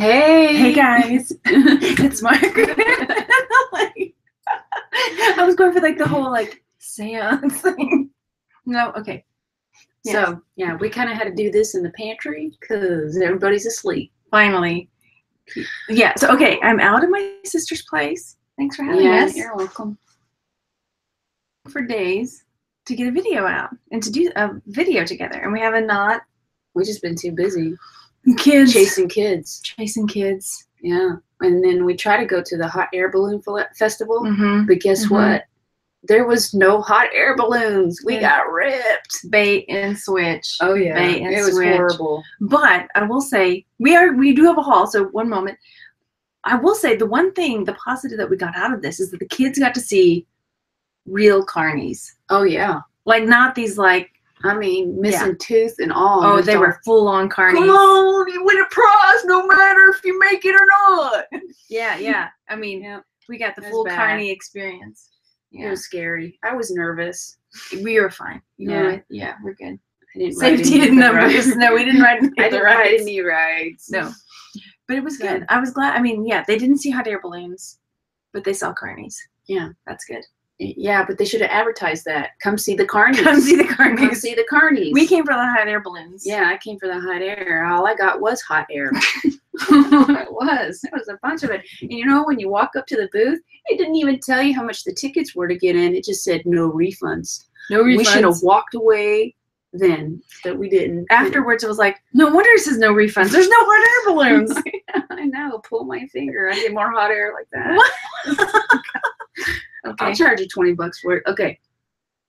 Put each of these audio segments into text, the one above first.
Hey. Hey guys, it's Margaret. Like, I was going for like the whole like seance thing. No, okay. So yeah, we kind of had to do this in the pantry because everybody's asleep. Finally. Yeah, so okay, I'm out of my sister's place. Thanks for having yeah, us you're welcome. for days to get a video out and to do a video together. And we haven't not We've just been too busy kids chasing kids. chasing kids. Yeah, and then we try to go to the hot air balloon festival, Mm-hmm. but guess Mhm. what? There was no hot air balloons. We Yeah. got ripped. Bait and switch. Oh yeah, Bait and it was horrible. But I will say we are we do have a haul. So one moment, I will say the one thing, the positive that we got out of this is that the kids got to see real carnies, Oh yeah, like not these like I mean missing tooth and all. oh Just they all, were full on carnies. Come on, you win a prize no matter if you make it or not. Yeah, yeah. I mean, Yeah, we got the full bad. carny experience. it was scary. I was nervous. we were fine. You Yeah. it- yeah, we're good. I didn't ride Safety any of in numbers. rides. No, we didn't ride any I didn't ride rides. any rides. No. But it was So- good. I was glad. I mean, yeah, they didn't see hot air balloons, but they saw carnies. Yeah. That's good. Yeah, but they should have advertised that. Come see the carnies. Come see the Come see the carnies. We came for the hot air balloons. Yeah, I came for the hot air. All I got was hot air. it was. It was a bunch of it. And you know, when you walk up to the booth, it didn't even tell you how much the tickets were to get in. It just said no refunds. No refunds. We should have walked away then, that we didn't. Afterwards, it was like, no wonder it says no refunds. There's no hot air balloons. I know. Pull my finger. I get more hot air like that. Oh okay. I'll charge you 20 bucks for it. Okay.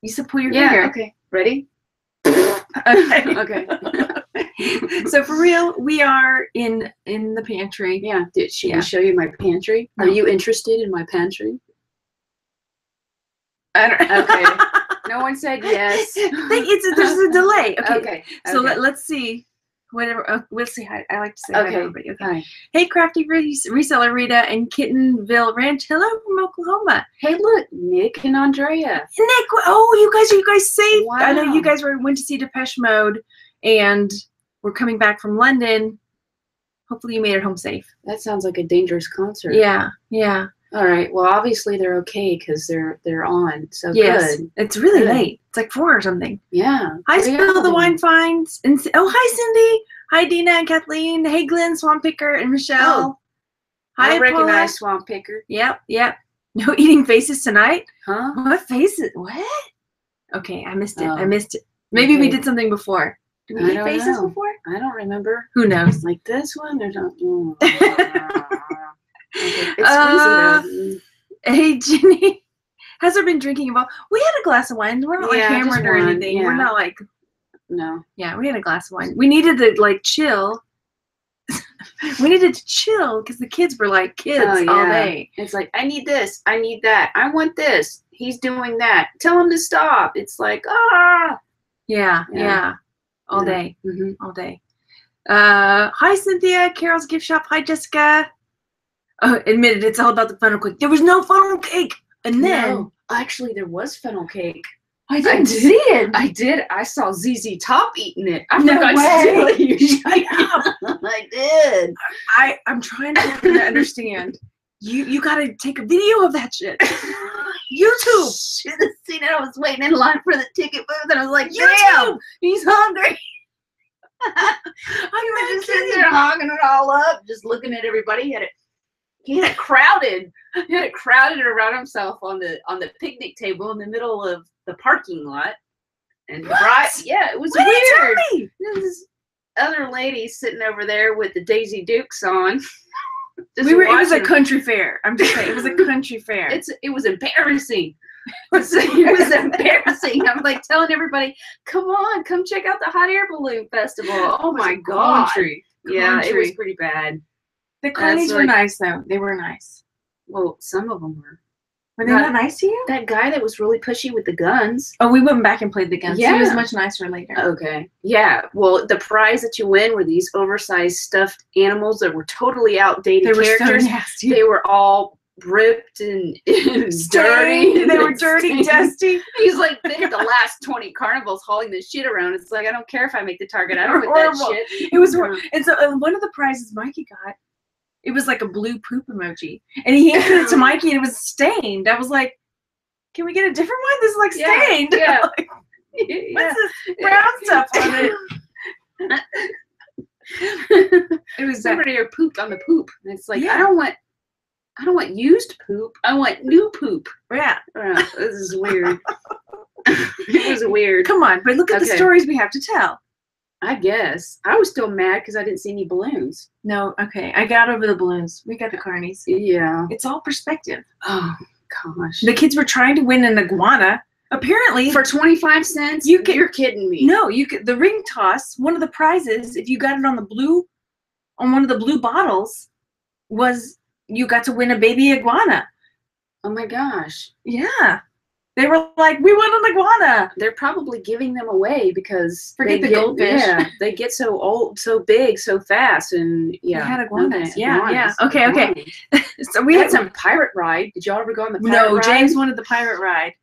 You said pull your Yeah. finger. Okay. Ready? Okay. Okay. so for real, we are in in the pantry. Yeah. Did she Yeah. show you my pantry? Are you interested in my pantry? I don't, Okay. No one said yes. It's there's a delay. Okay. Okay. So okay. let, let's see. Whatever. Uh, we'll see how I like to say hi to Okay. everybody. Okay. Hi. Hey, crafty res- reseller Rita and Kittenville Ranch. Hello from Oklahoma. Hey, look, Nick and Andrea. Nick, oh, you guys, are you guys safe? Wow. I know you guys were went to see Depeche Mode, and we're coming back from London. Hopefully, you made it home safe. That sounds like a dangerous concert. Yeah, yeah, All right. Well, obviously they're okay because they're they're on. So yes. good. It's really Good. late. It's like four or something. Yeah. Hi, What are y'all the? Wine Finds. And oh, hi, Cindy. Hi, Dina and Kathleen. Hey, Glenn, Swamp Picker, and Michelle. Oh, Hi, I recognize Paula. Swamp Picker. Yep, yep. No eating faces tonight. Huh? What faces? What? Okay, I missed it. I Oh. missed it. Maybe we did something before. Did we I eat don't faces know. before? I don't remember. Who knows? Like this one or something. Uh. Hey, Jenny. Has there been drinking involved? We had a glass of wine. We're not like Yeah, just hammered or anything. We're not like No. yeah. We had a glass of wine. We needed to like chill. we needed to chill because the kids were like kids Oh, all day. It's like I need this. I need that. I want this. He's doing that. Tell him to stop. It's like ah. Yeah, yeah, Yeah. all Yeah. day, hmm all day. Uh, hi Cynthia, Carol's gift shop. Hi Jessica. Uh, oh, admitted it's all about the funnel cake. There was no funnel cake, and then No, actually, there was funnel cake. I I didn't did. see it. I did. I saw ZZ Top eating it. I No forgot way. to tell you. Shut. I did. I I'm trying to to understand. You you gotta take a video of that shit. YouTube. Should have seen it. I was waiting in line for the ticket booth, and I was like, YouTube. "Damn, he's hungry." I'm was just sitting there hogging it all up, just looking at everybody. He had it. He had it crowded. He had it crowded around himself on the on the picnic table in the middle of the parking lot. And What? right, yeah, it was Why didn't you weird. tell this other lady sitting over there with the Daisy Dukes on. We were. It was a country fair. I'm just saying. It was a country fair. It's it was embarrassing. It was, it was embarrassing. I'm like telling everybody, "Come on, come check out the hot air balloon festival." Oh my god! country. Yeah, it was pretty bad. The carnies were nice though. They were nice. Well, some of them were. Were they Not- not nice to you? That guy that was really pushy with the guns. Oh, we went back and played the guns. Yeah. He was much nicer later. Okay. Yeah. Well, the prize that you win were these oversized stuffed animals that were totally outdated they were characters. so nasty. they were all ripped and, and dirty. They were dirty, dusty. He's like been at the last 20 carnivals hauling this shit around. It's like, I don't care if I make the target. I don't put that shit. It was hor- and so uh, one of the prizes Mikey got it was like a blue poop emoji. And he handed it to Mikey and it was stained. I was like, can we get a different one? This is like Yeah, stained. yeah. Like. What's this brown stuff on it? It was. Somebody or pooped on the poop. And it's like. I don't want I don't want used poop. I want new poop. Yeah. This is weird. it was weird. Come on, but look at the stories we have to tell. I guess. I was still mad because I didn't see any balloons. No, okay. I got over the balloons. We got the carnies. Yeah. It's all perspective. Oh gosh. The kids were trying to win an iguana. Apparently, For 25 cents? You can- You're kidding me. no, you could the ring toss. One of the prizes, if you got it on the blue, on one of the blue bottles, was you got to win a baby iguana. Oh my gosh. Yeah, they were like, we won an iguana. They're probably giving them away because Forget they the get- goldfish. Yeah, they get so old, so big, so fast, and yeah. had iguanas. okay, Yeah, yeah. iguanas, Okay, okay. iguanas. So We we had some pirate ride. Did y'all ever go on the pirate No, ride? James wanted the pirate ride.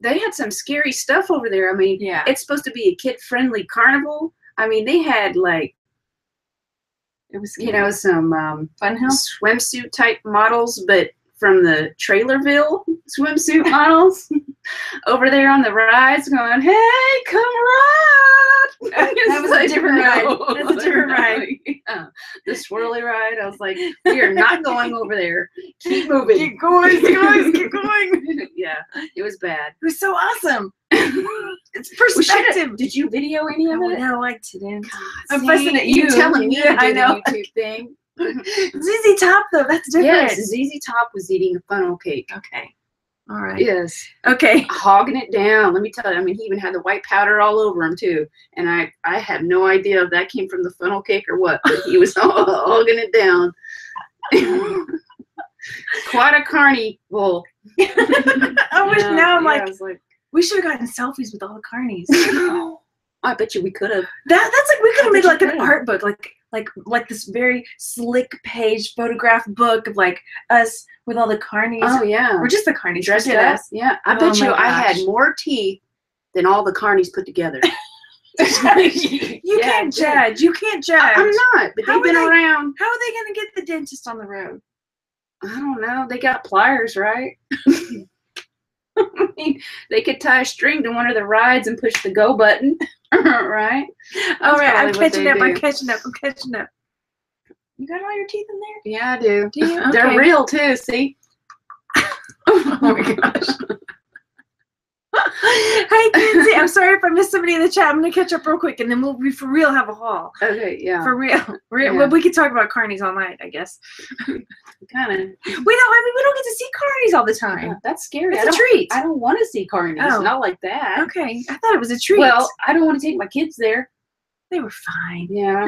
They had some scary stuff over there. I mean, Yeah. it's supposed to be a kid-friendly carnival. I mean, they had like It was you know some um, Funhouse. swimsuit type models, but from the Trailerville swimsuit models over there on the rides going, hey, come ride. That was a different ride. That's a different ride. Yeah. The swirly ride. I was like, we are not going over there. Keep moving. Keep going, guys, keep going. yeah, it was bad. It was so awesome. It's perspective. Did you video any of it? no, I didn't. God, I'm fussing at You're you. telling me Yeah, to I do know. the YouTube thing. ZZ Top though, that's different. yes, ZZ Top was eating a funnel cake. Okay. All right. Yes. Okay. hogging it down. Let me tell you. I mean, he even had the white powder all over him too. And I, I have no idea if that came from the funnel cake or what. But he was hogging it down. Quite a carnival. I wish Yeah, now I'm yeah, like, like, we should have gotten selfies with all the carnies. I bet you we could have. That that's like we could have made like an art book, like like like this very slick page photograph book of like us with all the carnies. Oh yeah, Or just the carnies. dressed up. us. Yeah, I Oh bet you my I had more teeth than all the carnies put together. You Yeah, can't judge. You can't judge. I, am not, but How they've been they- around. How are they gonna get the dentist on the road? I don't know. They got pliers, right? I mean, they could tie a string to one of the rides and push the go button, right? All right, I'm catching up. I'm catching up. I'm catching up. You got all your teeth in there? Yeah, I do. Do you? They're real too. See? Oh my gosh. Hi, Kinsey. I'm sorry if I missed somebody in the chat. I'm gonna catch up real quick, and then we'll we for real have a haul. Okay, yeah. For real. Yeah. Well, we could talk about carnies all night, I guess. kind of. We don't. I mean, we don't get to see carnies all the time. That's scary. It's I a treat. I don't want to see carnies. Oh. Not like that. Okay, I thought it was a treat. Well, I don't want to take my kids there. they were fine. Yeah.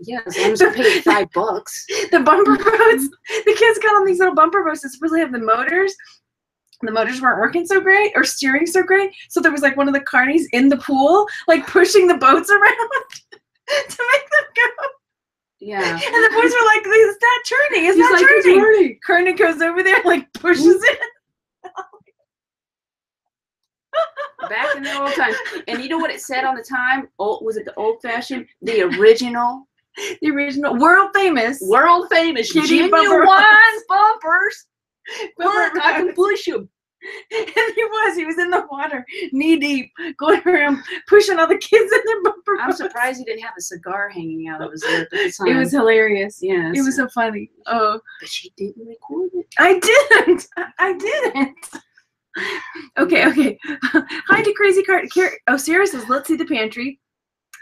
yeah, as long as I pay five bucks. The bumper boats. The kids got on these little bumper boats that supposedly have the motors. The motors weren't working so great or steering so great, so there was like one of the carnies in the pool, like pushing the boats around to make them go. Yeah. And the boys were like, "It's not turning. It's He's not like, "It's turning." turning." Kernie goes over there, like pushes it. Back in the old times. And you know what it said on the time? Old was it the old fashioned? The original The original, world famous. world famous Kitty genuine bumper bumpers. I can push them. And he was. He was in the water, knee deep, going around pushing all the kids in their bumper I'm surprised he didn't have a cigar hanging out of his lip at the time. It was hilarious. yes. It was so funny. Oh, but she didn't record it. I didn't. I didn't. Okay, okay. Hi to Crazy Car. Car- oh, Sarah says, let's see the pantry.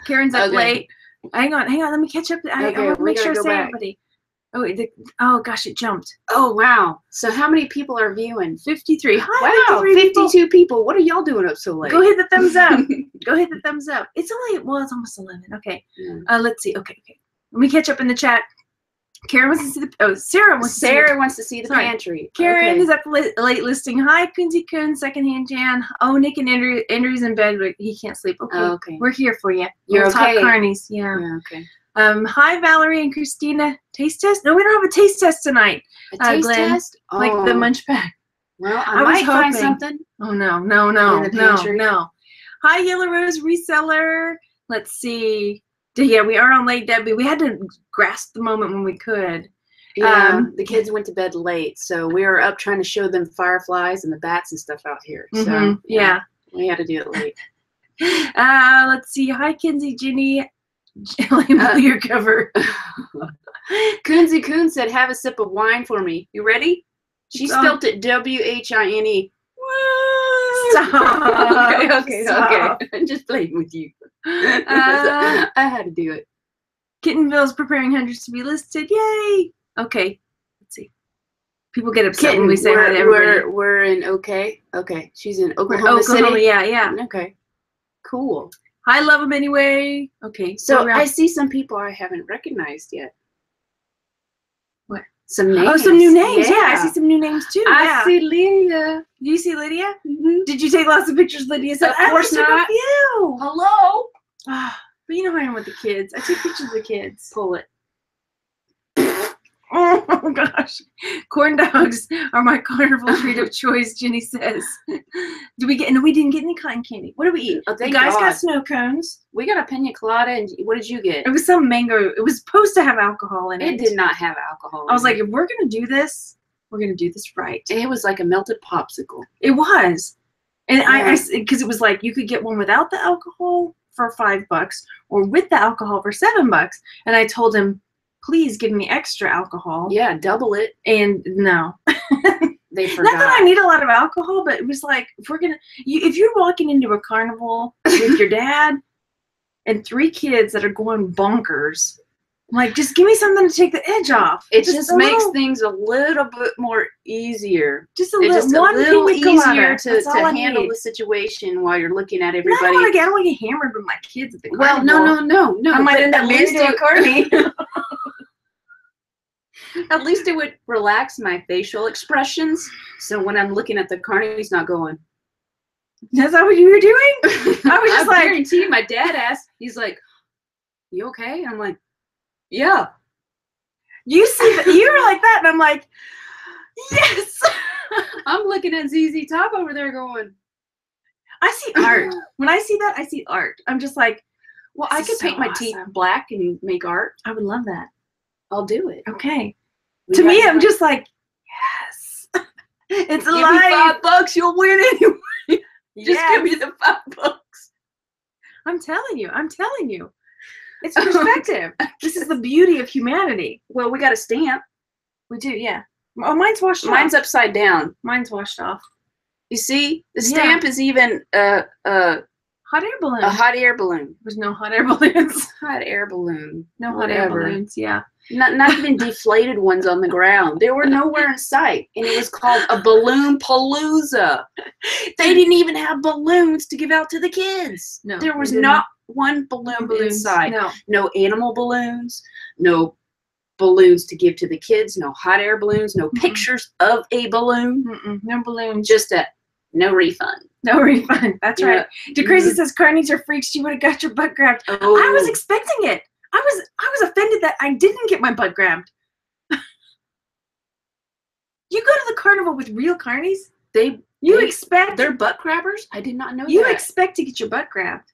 Karen's up Okay. late. Hang on, hang on. Let me catch up. I, Okay, I want to make sure I say everybody. Oh, the, oh gosh, it jumped. Oh wow. So how many people are viewing? 53. Wow, 53 52 people. What are y'all doing up so late? Go hit the thumbs up. Go hit the thumbs up. It's only, well, it's almost 11. Okay. Yeah. Uh, let's see. Okay, okay. Let me catch up in the chat. Karen wants to see the, oh, Sarah wants to see Sarah wants to see the Sorry. pantry. Karen Okay. is at the late, late listing. Hi, Quincy Coon, secondhand Jan. Oh, Nick and Andrew, Andrew's in bed, but he can't sleep. Okay, Oh, okay. we're here for you. You're We'll okay. carnies. Yeah. Yeah, okay. Um. Hi, Valerie and Christina. Taste test? No, we don't have a taste test tonight. A Uh, taste Glenn, test? Like the Oh, munch pack. Well, I, I was might find something. Oh no, no, no, no, no. Hi, Yellow Rose reseller. Let's see. Yeah, we are on late, Debbie. We had to grasp the moment when we could. Yeah, Um, the kids went to bed late, so we were up trying to show them fireflies and the bats and stuff out here. So Mhm, yeah. we had to do it late. Uh, let's see. Hi, Kinsey, Ginny. Uh, your cover. Coonsy Coon said, "Have a sip of wine for me. You ready?" She It's on. spelt it W H I N E. Stop. okay, okay, Stop. okay. I'm just playing with you. Uh, I had to do it. Kittenville's preparing hundreds to be listed. Yay! Okay. Let's see. People get upset Kitten, when we say hi we're, to everybody. we're, we're in okay. Okay, she's in Oklahoma, Oklahoma, City. yeah, yeah. Okay, cool. I love them anyway. Okay. So I see some people I haven't recognized yet. What? Some names. Oh, some new names. Yeah. I see some new names too. I yeah. see Lydia. Do you see Lydia? Mhm. Did you take lots of pictures, Lydia? Said, Of course not. A few. Hello. Ah, but you know how I am with the kids. I take pictures of the kids. Pull it. Oh gosh. Corn dogs are my carnival treat of choice, Jenny says. Do we get no we didn't get any cotton candy. What did we eat? Oh, the guys God. got snow cones. We got a pina colada, and what did you get? It was some mango. It was supposed to have alcohol in it. It did not have alcohol. I was like, if we're gonna do this, we're gonna do this right. And it was like a melted popsicle. It was. And I, Yeah. I, because it was like you could get one without the alcohol for five bucks or with the alcohol for seven bucks. And I told him, please give me extra alcohol. Yeah, double it. And no, They forgot. not that I need a lot of alcohol, but it was like if we're gonna, you, if you're walking into a carnival with your dad and three kids that are going bonkers, like just give me something to take the edge off. it just a makes little- things a little bit more easier. just a little, just a little easier to, to handle need. the situation while you're looking at everybody. get, I don't want to get hammered with my kids at the carnival. well, no, no, no, no. I might end up married least to a carny. At least it would relax my facial expressions. So when I'm looking at the carny, he's not going. That's not what you were doing? I was just like- guarantee my dad asked, he's like, "You okay?" I'm like, "Yeah." You see, that you were like that, and I'm like, yes. I'm looking at ZZ Top over there, going, I see art. When I see that, I see art. I'm just like, "Well, I could is paint so my teeth black and make art. I would love that. I'll do it." Okay. We to me, I'm just like, yes. it's give me five bucks, you'll win anyway. Just Yes. give me the five bucks. I'm telling you. I'm telling you. It's perspective. this is the beauty of humanity. Well, we got a stamp. We do, yeah. Oh, mine's washed Mine's off. upside down. Mine's washed off. You see, the Yeah. stamp is even uh, uh, Hot air balloon. a hot air balloon. There's no hot air balloons. Hot air balloon. No hot air Whatever. balloons. Yeah. Not not even deflated ones on the ground. They were nowhere in sight, and it was called a balloon palooza. They didn't even have balloons to give out to the kids. No, there was didn't. one balloon No balloons. inside. No. No animal balloons. No balloons to give to the kids. No hot air balloons. No Mhm. pictures of a balloon. Mm-mm. No balloons. Just a no refund. No refund. That's Yeah. right. DeCrazy Mhm. says carnies are freaks. She would have got your butt grabbed. Oh, I was expecting it. I was I was offended that I didn't get my butt grabbed. you go to the carnival with real carnies. they You They- expect they're butt grabbers. I did not know you that. expect to get your butt grabbed.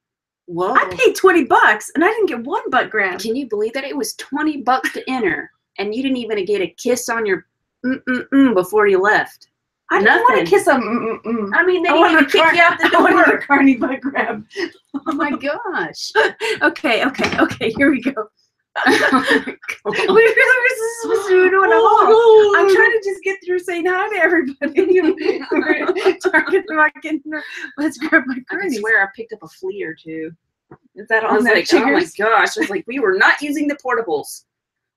Whoa. I paid twenty bucks and I didn't get one butt grab. Can you believe that it was twenty bucks to enter, and you didn't even get a kiss on your mm mm mm before you left? I don't want to kiss them. Mm, mm, mm. I mean, they I didn't even kick car- you out the door. I door. a carny butt grab. Oh my gosh! Okay, okay, okay. Here we go. oh We were supposed to do it a whole. I'm trying to just get through saying hi to everybody. We're talking about getting her. Let's grab my carny. I swear I picked up a flea or two. Is that I on was that like, oh my gosh! I was like, we were not using the portables.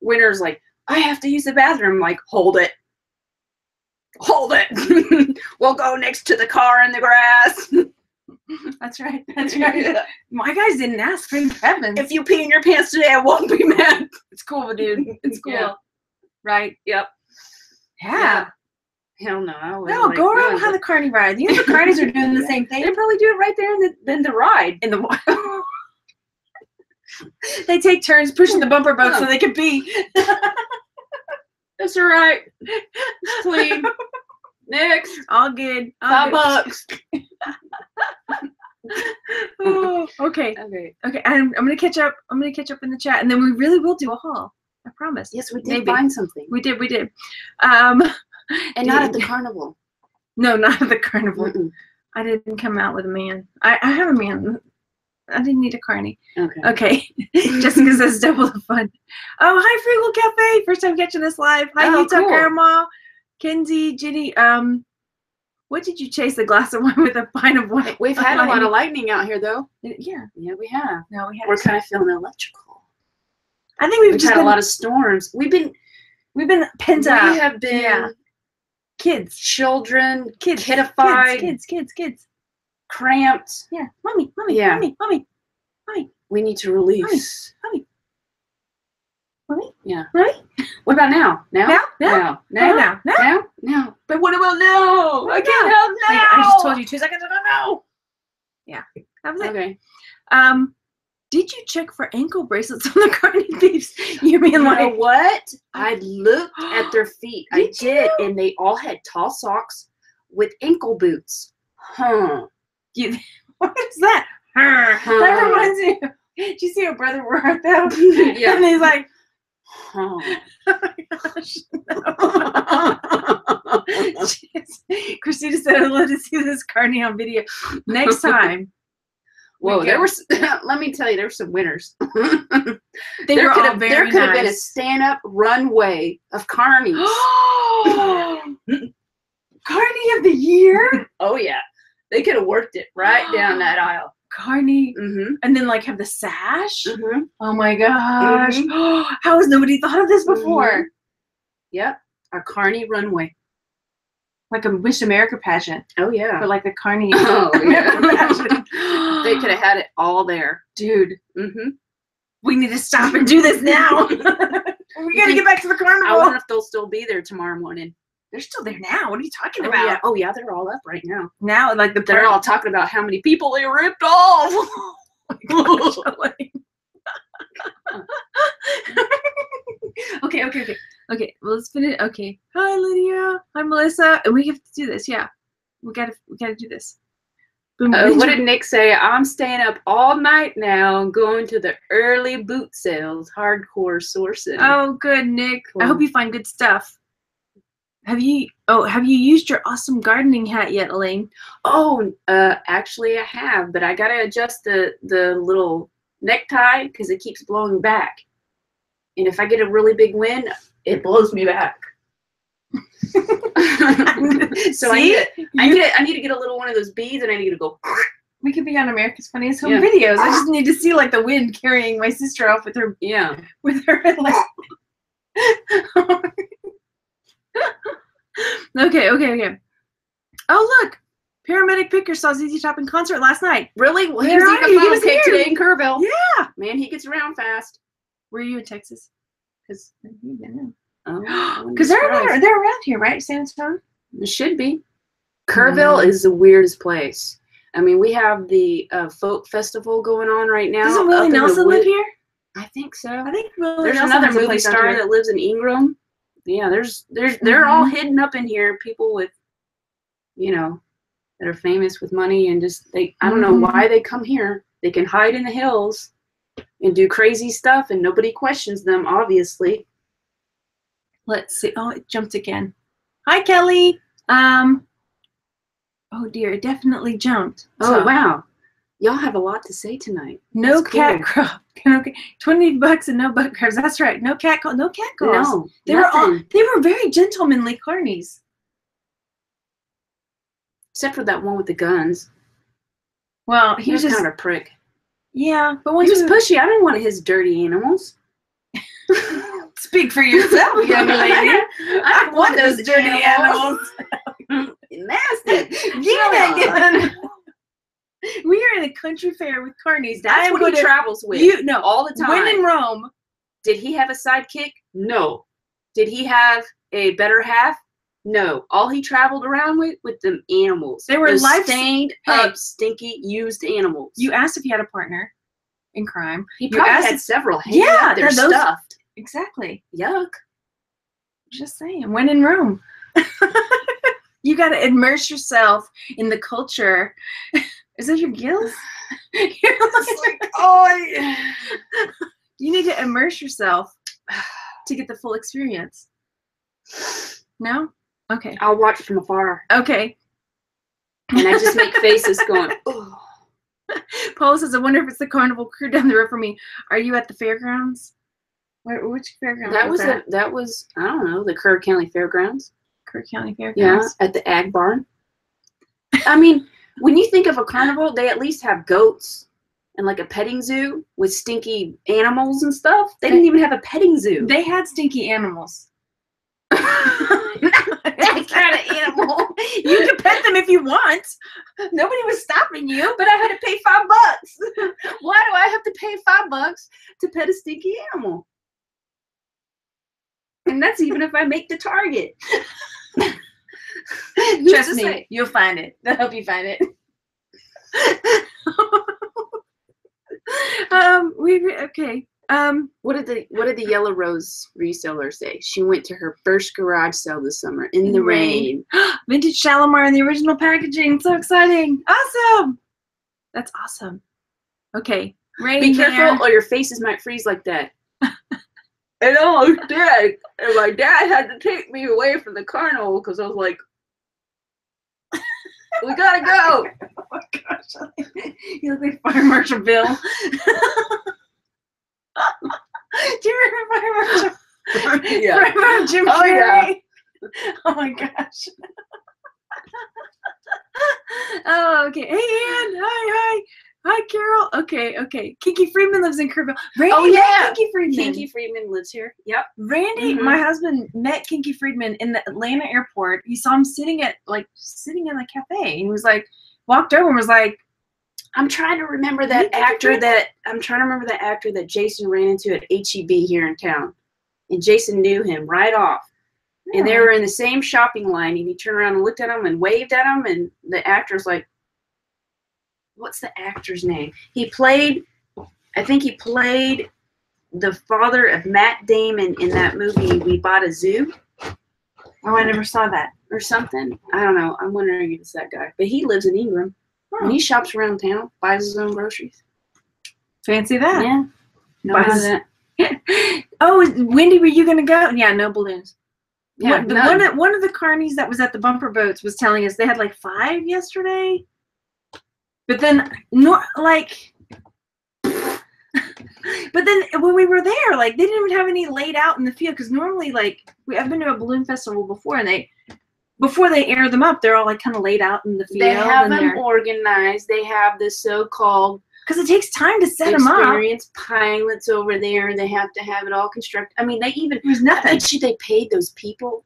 Winter's like, I have to use the bathroom. I'm like, hold it, hold it. we'll go next to the car in the grass. That's right. That's right. My guys didn't ask. Thank heavens. if you pee in your pants today, I won't be mad. it's cool, dude. It's cool. Yeah. Right? Yep. Yeah. Hell no. I No, like, go around have the carny ride. You know the carnies are doing the same thing. They probably do it right there in the in the ride. in the wild. they take turns pushing the bumper boat so oh. they can pee. That's all right. It's clean. Next. All good. All Five good. bucks. Oh, okay. Okay. Okay. I'm, I'm gonna catch up. I'm gonna catch up in the chat, and then we really will do a haul. I promise. Yes, we did Maybe. find something. We did. We did. Um, and not at the carnival. no, not at the carnival. Mm-mm. I didn't come out with a man. I, I have a man. I didn't need a carny. Okay. Okay. Jessica says double the fun. Oh, hi, Frugal Cafe. First time catching this live. Hi, Oh, Utah cool. Grandma. Kenzie, Ginny. Um, what did you chase a glass of wine with a pint of wine? We've had a lot of lightning out here, though. Yeah. Yeah, we have. No, we have. We're kind of feeling electrical. I think we've, We've just had been, a lot of storms. We've been we've been pent we up. have been Yeah. Kids. children, Kids. kidified, Kids, kids, kids, kids. Cramped. Yeah. Mommy, mommy, Yeah. mommy, mommy, We need to release. mommy. mommy. Yeah. Right? What about now? Now? Now? Now? Now? Now, Now? now, now. Now? Now? But what about now? I can't help I, now. I just told you two seconds ago. No. Yeah. That was it. Okay. Um, did you check for ankle bracelets on the Carney Thieves? You mean You like what? I looked at their feet. I Did did, and they all had tall socks with ankle boots. Huh. You, what is that? Huh. That reminds me. of- Did you see your brother wore that? Yeah. And he's like, oh my gosh. no." Christina said, I'd love to see this Carney on video. Next time. Whoa, there were. Let me tell you, there were some winners. They there were could have, very there could have been a stand-up runway of carnies. Carney of the year? oh yeah, they could have worked it right down that aisle. Carney. Mm-hmm. And then like have the sash? Mm-hmm. Oh my gosh. Mhm. How has nobody thought of this before? Yep, a carney runway. Like a Miss America pageant. Oh yeah. Or like the Carney Oh yeah. they could have had it all there. Dude, Mm-hmm. we need to stop and do this now. we gotta get back to the I carnival. wonder if they'll still be there tomorrow morning. They're still there now. What are you talking Oh about? yeah. Oh yeah, they're all up right now. Now, like the They're all talking about how many people they ripped off. okay, okay, okay. Okay, well, let's finish. Okay. Hi, Lydia. Hi, Melissa. And we have to do this. Yeah. We gotta, we gotta do this. Boom, Uh, what did Nick say? I'm staying up all night now, going to the early boot sales, hardcore sourcing. Oh, good, Nick. I hope you find good stuff. Have you? Oh, have you used your awesome gardening hat yet, Elaine? Oh, uh, actually, I have, but I gotta adjust the the little necktie because it keeps blowing back. And if I get a really big wind, it blows me back. so I See? need, to, I, need to, I need to get a little one of those beads, and I need to go. we could be on America's Funniest Home Yeah. Videos. I just need to see like the wind carrying my sister off with her Yeah. with her like. okay, okay, okay. Oh look, paramedic Picker saw ZZ Top in concert last night. Really? Well, he was are eating you? He was cake here. today in Kerrville. Yeah. Man, he gets around fast. Were you in Texas? Because Oh, I wouldn't because they're surprised. they're, around here, right? San Antonio. It should be. Kerrville is the weirdest place. I mean, we have the uh, folk festival going on right now. Doesn't Willie Nelson live here? I think so. I think Willie There's Nelson another movie star that lives in Ingram. Yeah, there's there's they're all Mm-hmm. hidden up in here. People with, you know, that are famous with money and just they I don't know Mhm. why they come here. They can hide in the hills and do crazy stuff and nobody questions them. Obviously. Let's see. Oh, it jumped again. Hi, Kelly. Um. Oh dear, it definitely jumped. Oh So, wow, y'all have a lot to say tonight. No That's cat cool. crop. Okay, twenty bucks and no butt crabs. That's right. No cat call. No cat calls. No, they were all. They were very gentlemanly carnies. except for that one with the guns. Well, He he was was just kind of a prick. yeah. But He was pushy. I didn't want his dirty animals. speak for yourself, young lady. I don't want those dirty animals. Nasty. Give me that gun. we are in a country fair with carnies. That's am what he travels with. you no all the time. when in Rome. Did he have a sidekick? No. Did he have a better half? No. All he traveled around with with them animals. They were Those life- stained Hey. up, stinky, used animals. You asked if he had a partner in crime. he probably had if- several. Yeah, they're those- stuffed. Exactly. Yuck. Just saying. When in Rome. you got to immerse yourself in the culture. Is that your gills? You're like- oh, I- you need to immerse yourself. to get the full experience. No? Okay. I'll watch from afar, Okay. and I just make faces going. Oh. Paula says, I wonder if it's the carnival crew down the road from me. Are you at the fairgrounds? Where, which fairground? That was a, that was I don't know the Kerr County Fairgrounds. Kerr County Fairgrounds. Yeah, Fairgrounds. at the Ag Barn. I mean, when you think of a carnival, they at least have goats and like a petting zoo with stinky animals and stuff. They didn't even have a petting zoo. They had stinky animals. that kind of animal. You can pet them if you want. Nobody was stopping you. But I had to pay five bucks. Why do I have to pay five bucks to pet a stinky animal? And that's even if I make the target. Trust me, say? you'll find it. They'll help you find it. um, we okay. Um, What did the What did the Yellow Rose reseller say? She went to her first garage sale this summer in the rain. vintage Shalimar in the original packaging. So exciting! Awesome. That's awesome. Okay, rain. Be there. careful, or your faces might freeze like that. and I was dead, and my dad had to take me away from the carnival because I was like, "We gotta go." Oh my gosh, you look like Fire Marshal Bill. Do you remember Fire Marshal? Yeah. Remember Jim Oh, yeah. Oh my gosh. oh, okay. Hey, Ann. Hi, hi. Hi, Carol. Okay, okay. Kinky Friedman lives in Kerrville. Randy Oh, yeah. Kinky Friedman. Kinky Friedman lives here. Yep. Randy, Mhm. my husband met Kinky Friedman in the Atlanta airport. He saw him sitting at like sitting in a cafe. And he was like, walked over and was like, I'm trying to remember that actor that I'm trying to remember that actor that Jason ran into at HEB here in town, and Jason knew him right off. And they were in the same shopping line, and he turned around and looked at him and waved at him, and the actor's like, "What's the actor's name?" He played, I think he played the father of Matt Damon in that movie We Bought a Zoo Oh, I never saw that. or something. I don't know. I'm wondering if it's that guy, but he lives in Ingram and he shops around town, buys his own groceries. Fancy that. Yeah. No, Buys- that. oh, Wendy, were you gonna go? Yeah, no balloons. Yeah, One- the- one, of, one of the carnies that was at the bumper boats was telling us they had like five yesterday. But then, no, like, but then when we were there, like, they didn't even have any laid out in the field because normally, like, we, I've been to a balloon festival before, and they before they air them up, they're all like kind of laid out in the field. They have them organized. They have the so-called because it takes time to set them up. experienced pilots over there. They have to have it all constructed. I mean, they even There's I nothing. bet you they paid those people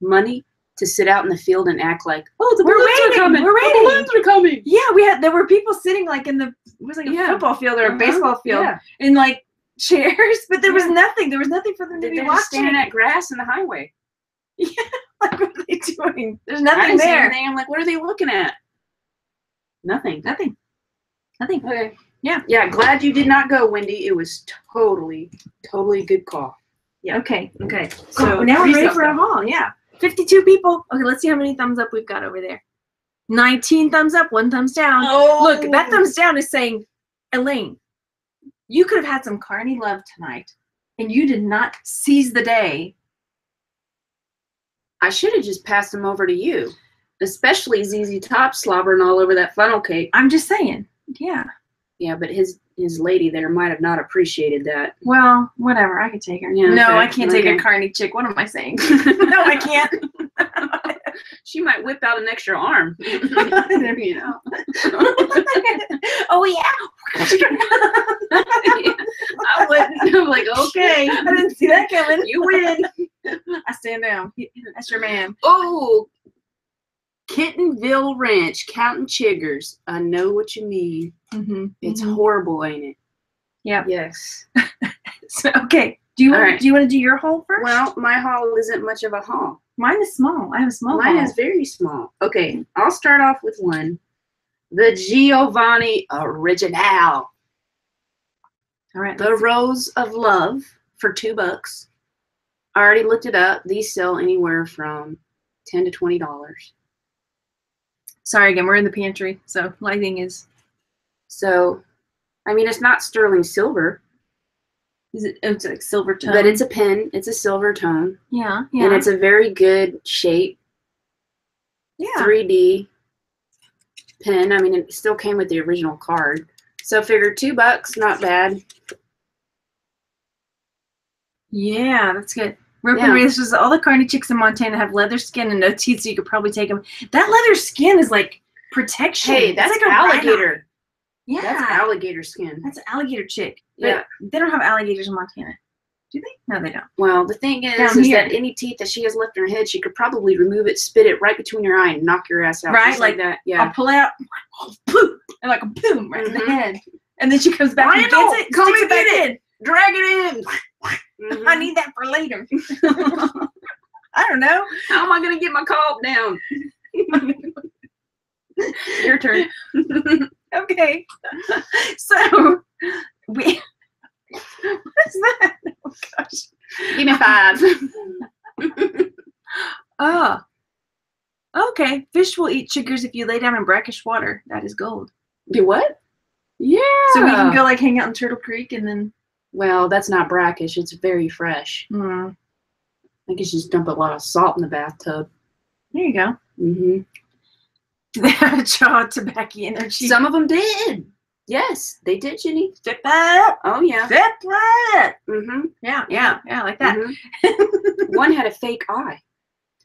money to sit out in the field and act like, oh, the We're balloons waiting, are coming. we're the waiting." balloons are coming. Yeah, we had there were people sitting like in the it was like a Yeah. football field or a Uh-huh. baseball field Yeah. in like chairs, but there was Yeah. nothing. There was nothing for them to be just watching. standing at grass in the highway. Yeah, like, what are they doing? There's nothing there. anything. I'm like, what are they looking at? Nothing. Nothing. Nothing. Okay. Yeah. Yeah. Glad you did not go, Wendy. It was totally, totally a good call. Yeah. Okay. Okay. So, So now we're ready for a stuff. haul. Yeah. 52 people. Okay, let's see how many thumbs up we've got over there. 19 thumbs up, one thumbs down. Oh, Look, that thumbs down is saying, Elaine, you could have had some carny love tonight, and you did not seize the day. I should have just passed them over to you, especially ZZ Top slobbering all over that funnel cake. I'm just saying. Yeah. Yeah, but his his lady there might have not appreciated that. Well, whatever. I could take her. Yeah, no, okay, I can't take a okay. carny chick. What am I saying? no, I can't. she might whip out an extra arm. you know. oh yeah. I wouldn't. I'm like, okay, I didn't see that coming. you win. I stand down. That's your man. Oh, Kittenville Ranch, counting chiggers. I know what you mean. Mm-hmm. It's horrible, ain't it? Yeah. Yes. So, okay. Do you want? right. Do you want to do your haul first? Well, my haul isn't much of a haul. mine is small. I have a small. Mine haul. is very small. Okay, I'll start off with one. The Giovanni Original. all right. The Rose of Love for two bucks. I already looked it up. These sell anywhere from ten to twenty dollars. Sorry again. We're in the pantry, so lighting is. So, I mean, it's not sterling silver. Is it? Oh, it's like silver tone. but it's a pen. It's a silver tone, yeah, yeah, and it's a very good shape. yeah. 3D pen. I mean, it still came with the original card. So figure two bucks, not bad. Yeah, that's good. Rope Yeah. says all the carny chicks in Montana have leather skin and no teeth, so you could probably take them. That leather skin is like protection. Hey, that's like alligator. Yeah, That's alligator skin. That's an alligator chick. But Yeah. they don't have alligators in Montana. Do they? No, they don't. Well, the thing is, Down is here. that any teeth that she has left in her head, she could probably remove it, spit it right between your eye, and knock your ass out. Right, like, like- that. I'll Yeah. pull it out, boom, and like a boom right in Mhm. the head. And then she comes back and gets it, come sticks and it in. Drag it in. Mhm. I need that for later. I don't know. How am I gonna get my cob down? Your turn. Okay. So we what is that? Oh gosh. Give me five. Oh. Okay. Fish will eat chiggers if you lay down in brackish water. That is gold. Do what? Yeah. So we can go like hang out in Turtle Creek and then Well, that's not brackish. It's very fresh. hmm, I guess you just dump a lot of salt in the bathtub. there you go. hmm They have a jaw tobacco energy. Some of them did. Yes, they did, Jenny. Fit that. Oh yeah. Fit that. Mm-hmm. Yeah, yeah, yeah, like that. One had a fake eye.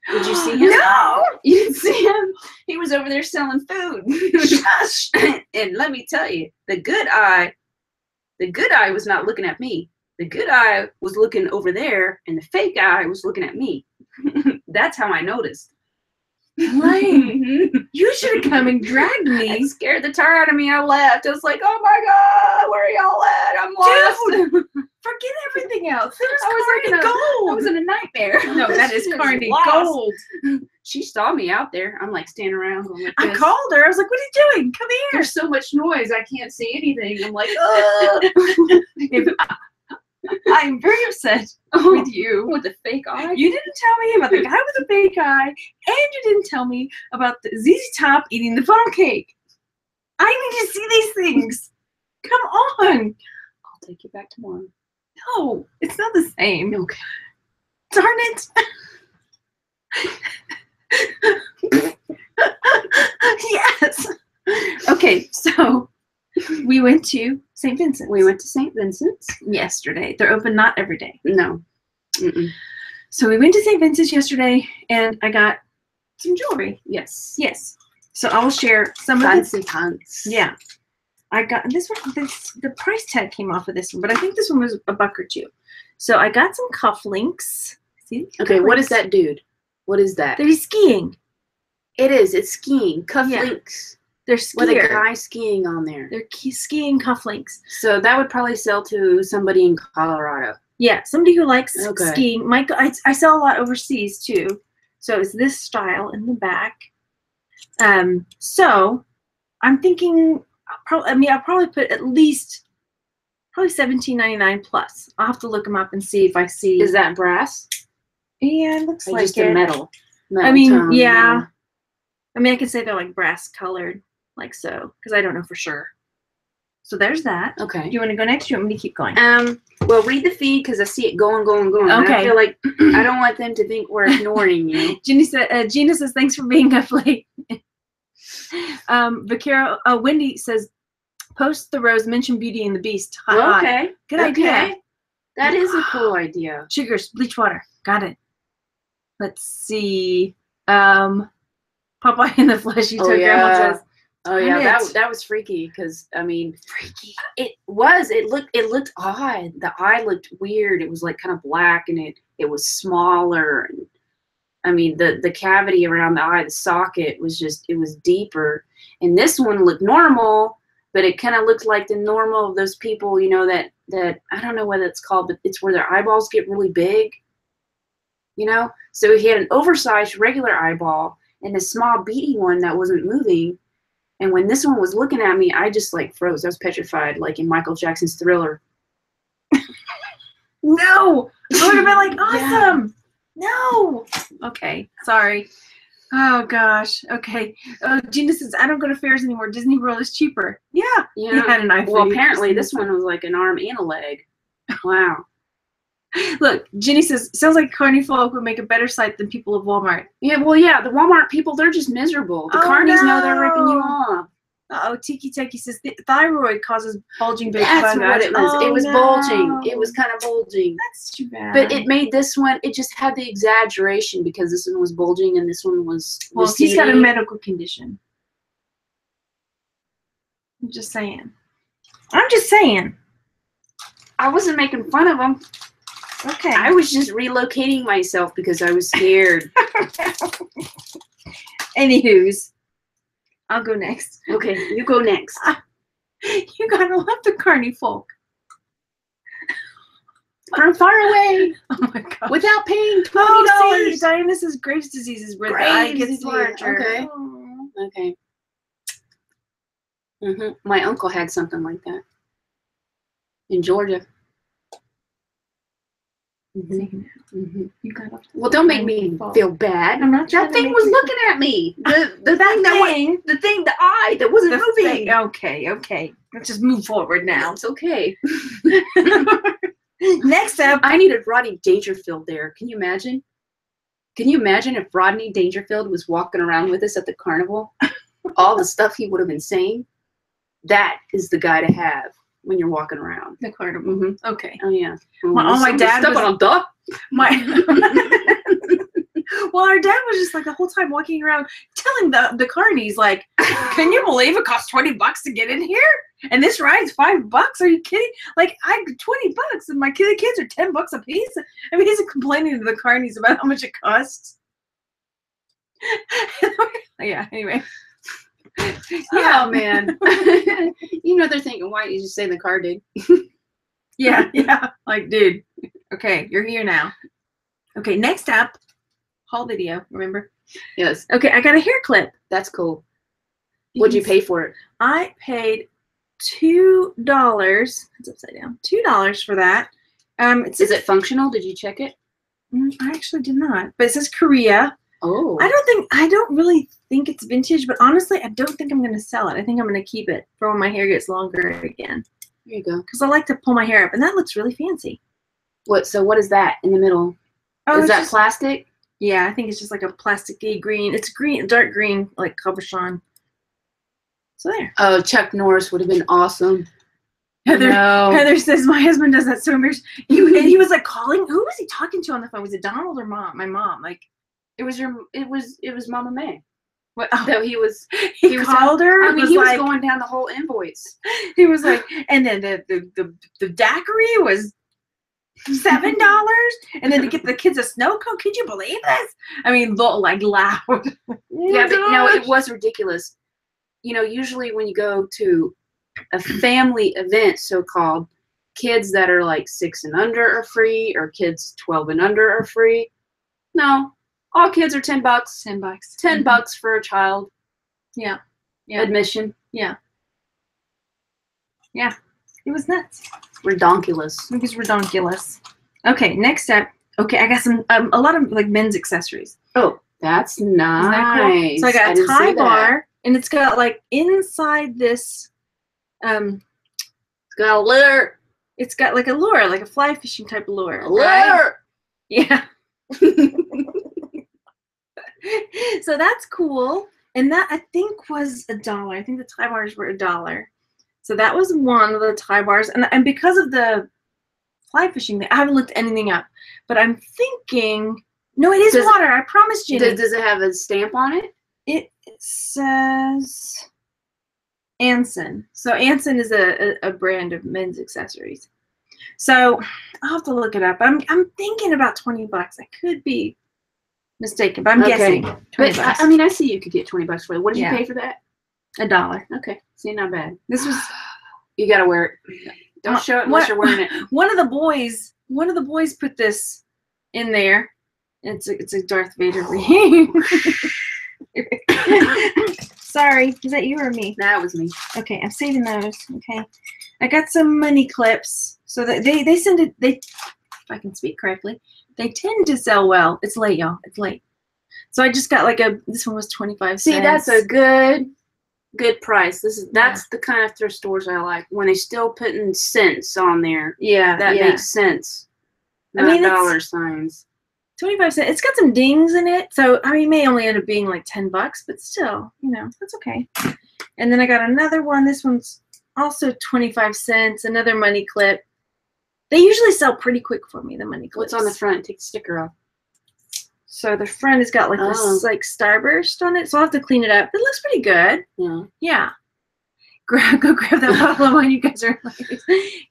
Did you see him? No. You didn't see him? He was over there selling food. Shush. and let me tell you, the good eye, the good eye was not looking at me. The good eye was looking over there, and the fake eye was looking at me. That's how I noticed. Lame. Mm-hmm. You should have come and dragged It me. scared the tar out of me. I left. I was like, "Oh my god, where are y'all at? I'm lost." Forget everything else. It was I was like in Carney a- gold. I was in a nightmare. no, that is Carney gold. She saw me out there. I'm like standing around. like I called her. I was like, "What are you doing? Come here." There's so much noise. I can't see anything. I'm like, oh, If I'm very upset oh. with you. with the fake eye. You didn't tell me about the guy with the fake eye, and you didn't tell me about the ZZ Top eating the funnel cake. I need to see these things. Come on. I'll take you back tomorrow. No, it's not the same. Okay. Darn it. yes. Okay, so we went to St. Vincent's. We went to St. Vincent's. yesterday. They're open not every day. No. Mm-mm. So we went to St. Vincent's yesterday and I got some jewelry. Yes. Yes. So I will share some of the Fancy pants. Yeah. I got this one this the price tag came off of this one, but I think this one was a buck or two. So I got some cufflinks. See? Okay, what is that, dude? What is that? They're skiing. It is. It's skiing. Cufflinks They're with a guy skiing on there. They're ki- skiing cufflinks. So that would probably sell to somebody in Colorado. Yeah, somebody who likes Okay. skiing. Michael, I, I sell a lot overseas too. So it's this style in the back. Um, so I'm thinking, prob- I mean, I'll probably put at least probably seventeen ninety nine plus. I'll have to look them up and see if I see. Is that brass? Yeah, it looks Or like just it. a metal? I mean, tone, yeah. I mean, I could say they're like brass colored, like so, because I don't know for sure. So there's that. Do Okay. you want to go next? Or you want me to keep going? Um. Well, read the feed because I see it going, going, going. and I feel like I don't want them to think we're ignoring you. Ginny said, uh, Gina says, thanks for being up late. um, Vaquero, uh, Wendy says, post the rose, mention Beauty and the Beast. Okay. Good idea. That is a cool idea. Chiggers, bleach water. Got it. Let's see. Um, Popeye in the flesh, you Oh, told Grandma says. Oh yeah, that that was freaky because I mean Freaky. it was it looked it looked odd. The eye looked weird. It was like kind of black and it it was smaller. And, I mean the the cavity around the eye, the socket was just it was deeper. And this one looked normal, but it kind of looked like the normal of those people, you know that that I don't know what it's called, but it's where their eyeballs get really big. You know, so he had an oversized regular eyeball and a small beady one that wasn't moving. And when this one was looking at me, I just like froze. I was petrified, like in Michael Jackson's Thriller. No! I would have been like, Yeah. awesome. No. Okay. Sorry. Oh gosh. Okay. Oh, Gina says, I don't go to fairs anymore. Disney World is cheaper. Yeah. Yeah. You had an eye well, apparently this one was like an arm and a leg. Wow. Look, Jenny says, sounds like Carney folk would make a better site than people of Walmart. Yeah, well, yeah, the Walmart people, they're just miserable. The Oh, carnies know they're ripping you no. off. Oh, Tiki Teki says th- thyroid causes bulging big That's what eyes. it was. it Oh, was bulging. It was kind of bulging. That's too bad. But it made this one, it just had the exaggeration because this one was bulging and this one was. well, he's got a medical condition. I'm just saying. I'm just saying. I wasn't making fun of him. Okay. I was just relocating myself because I was scared. Anywho's, I'll go next. okay, you go next. You gotta love the Carney folk. From far away Oh my god. without paying twenty dollars. Diana says Graves' disease is where the eye gets larger. okay. Oh. Okay. hmm My uncle had something like that in Georgia. Mhm, mhm. You gotta Well, don't make me feel bad. I'm not That thing was looking at me. The the That thing that was the thing, the eye that wasn't The moving. thing- Okay, okay. Let's just move forward now. It's okay. Next up, I needed Rodney Dangerfield there. Can you imagine? Can you imagine if Rodney Dangerfield was walking around with us at the carnival? All the stuff he would have been saying. That is the guy to have when you're walking around. the carnival. hmm Okay. Oh yeah. My- oh, my dad was- on a duck. My well, our dad was just like the whole time walking around telling the the carnies like, "Can you believe it costs twenty bucks to get in here? And this ride's five bucks? Are you kidding? Like, I twenty bucks, and my kid, the kids are ten bucks a piece. I mean, he's complaining to the carnies about how much it costs. yeah. Anyway. Oh man. you know they're thinking, why did you just say the car did? Yeah, yeah. Like, dude, okay, you're here now. Okay, next up, haul video, remember? Yes, Okay, I got a hair clip. that's cool. What'd you pay for it? I paid two dollars. It's upside down. Two dollars for that. Um, it's Is it functional? Did you check it? Mm, I actually did not, but it says Korea. Oh. I don't think I don't really think it's vintage, but honestly, I don't think I'm gonna sell it. I think I'm gonna keep it for when my hair gets longer again, There you go. because I like to pull my hair up, and that looks really fancy. What? So what is that in the middle? Oh, is that just- plastic? yeah, I think it's just like a plasticky green. It's green, dark green, like cabochon. So there. Oh, Chuck Norris would have been awesome. Heather, no. Heather says my husband does that so much. He and he was like calling. Who was he talking to on the phone? Was it Donald or mom? My mom. Like It was your. It was. It was Mama May. what? Oh, That he was. he, he was called her. I mean, he was going down the whole invoice. He was like, and then the the the, the daiquiri was seven dollars, and then to get the kids a snow cone. Could you believe this? I mean, like loud. yeah, but no, it was ridiculous. You know, usually when you go to a family event, so called, kids that are like six and under are free, or kids twelve and under are free. No, all kids are ten bucks. ten bucks. 10 Mhm. bucks for a child Yeah, Yeah. admission. Yeah yeah it was nuts. Redonkulous. It was redonkulous. Okay, next up. Okay, I got some um, a lot of like men's accessories. Oh, that's Isn't that cool? nice. So I got a tie bar, and it's got like inside this, um, It's got a lure. it's got like a lure, like a fly fishing type lure. A right? lure. Yeah. so that's cool. And that I think was a dollar. I think the tie bars were a dollar. So that was one of the tie bars. And and because of the fly fishing I haven't looked anything up. But I'm thinking no, it is Does- water. I promise you. Does, does it have a stamp on it? it says Anson. So Anson is a, a, a brand of men's accessories. So I'll have to look it up. I'm I'm thinking about twenty bucks. I could be mistaken, but I'm Okay. guessing But I. I mean, I see you could get 20 bucks for it. What did Yeah. you pay for that? a dollar. Okay. See, not bad. This was You got to wear it. Don't Uh, show it unless what- you're wearing it. one of the boys. One of the boys put this in there. It's a, it's a Darth Vader ring. Sorry, is that you or me? That was me. Okay, I'm saving those. Okay, I got some money clips. So that they they send it. They, if I can speak correctly, they tend to sell well. It's late, y'all. It's late. So I just got like a. This one was twenty five See, that's a good good price. This is that's the kind of thrift stores I like when they still putting cents on there. Yeah, That yeah. makes sense. I Not mean, it's- dollar signs. 25 cents. It's got some dings in it. So, I mean, it may only end up being like 10 bucks, but still, you know, that's okay. And then I got another one. This one's also 25 cents, another money clip. They usually sell pretty quick for me, the money clips. What's on the front? Take the sticker off. So the front has got like Oh. this like starburst on it. So I'll have to clean it up. It looks pretty good. Yeah. Yeah. Grab, go grab that bottle of wine. You guys are like,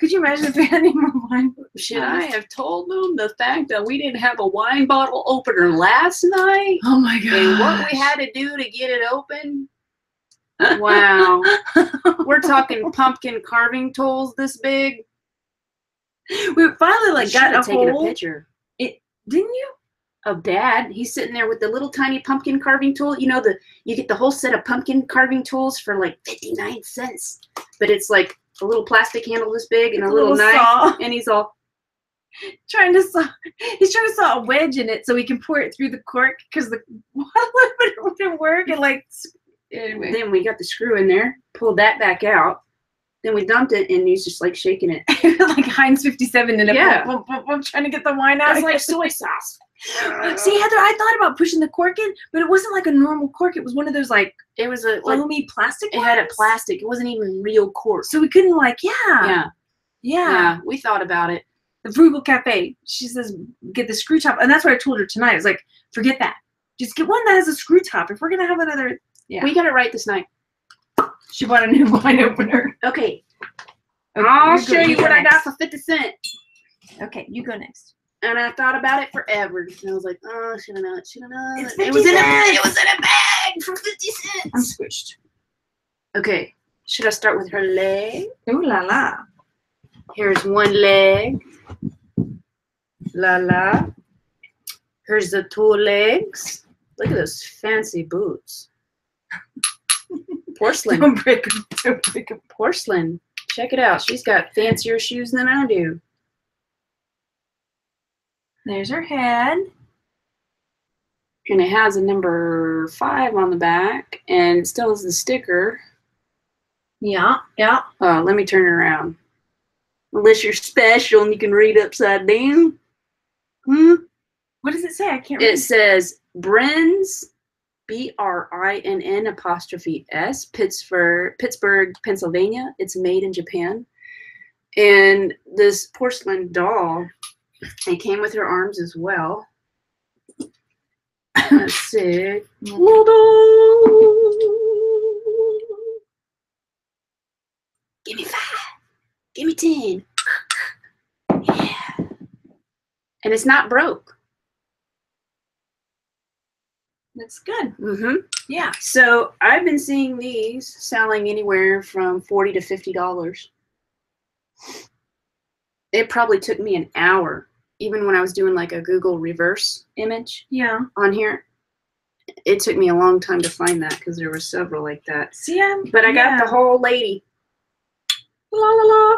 could you imagine if we had any more wine? Should I have told them the fact that we didn't have a wine bottle opener last night Oh my god. and what we had to do to get it open? Wow. We're talking pumpkin carving tools this big. we finally like got a taken hold. a picture It Didn't you? of dad. He's sitting there with the little tiny pumpkin carving tool. You know the you get the whole set of pumpkin carving tools for like 59 cents. But it's like a little plastic handle this big and It's a little, knife. saw. And he's all trying to saw. He's trying to saw a wedge in it so he can pour it through the cork because the it wouldn't work. And like anyway, then we got the screw in there, pulled that back out. Then we dumped it and he's just like shaking it. like Heinz 57 in it. Yeah. Boom, boom, boom, boom, trying to get the wine out. It's like soy sauce. See, Heather, I thought about pushing the cork in, but it wasn't like a normal cork. It was one of those like It was a like foamy plastic. it had a plastic. It wasn't even real cork. So we couldn't like, yeah, Yeah, yeah. yeah. We thought about it. The Frugal Cafe. She says get the screw top, and that's what I told her tonight. I was like, forget that. Just get one that has a screw top. If we're gonna have another, Yeah. We got it right this night. She bought a new wine opener. Okay. Okay, I'll show you what I got for 50 cents. Okay, you go next. And I thought about it forever. And I was like, oh, should I known. Should known. It's It was in a 50 it was in a bag for 50 cents. I'm squished. Okay. Should I start with her leg? Ooh la la. Here's one leg. La la. Here's the two legs. Look at those fancy boots. Porcelain. Don't break Don't break. Porcelain. Check it out. She's got fancier shoes than I do. There's her head. And it has a number five on the back and it still has the sticker. Yeah, yeah. Oh, let me turn it around. Unless you're special and you can read upside down. Hmm? What does it say? I can't It read. says Brins, B R I N N apostrophe S, Pittsburgh, Pittsburgh, Pennsylvania. It's made in Japan. And this porcelain doll, it came with her arms as well. Let's see. Give me five. Give me ten. Yeah. And it's not broke. That's good. Mm-hmm. Yeah. So I've been seeing these selling anywhere from forty to fifty dollars. It probably took me an hour, even when I was doing like a Google reverse image Yeah. on here. It took me a long time to find that because there were several like that. See, I'm. But I got the whole lady. La la la.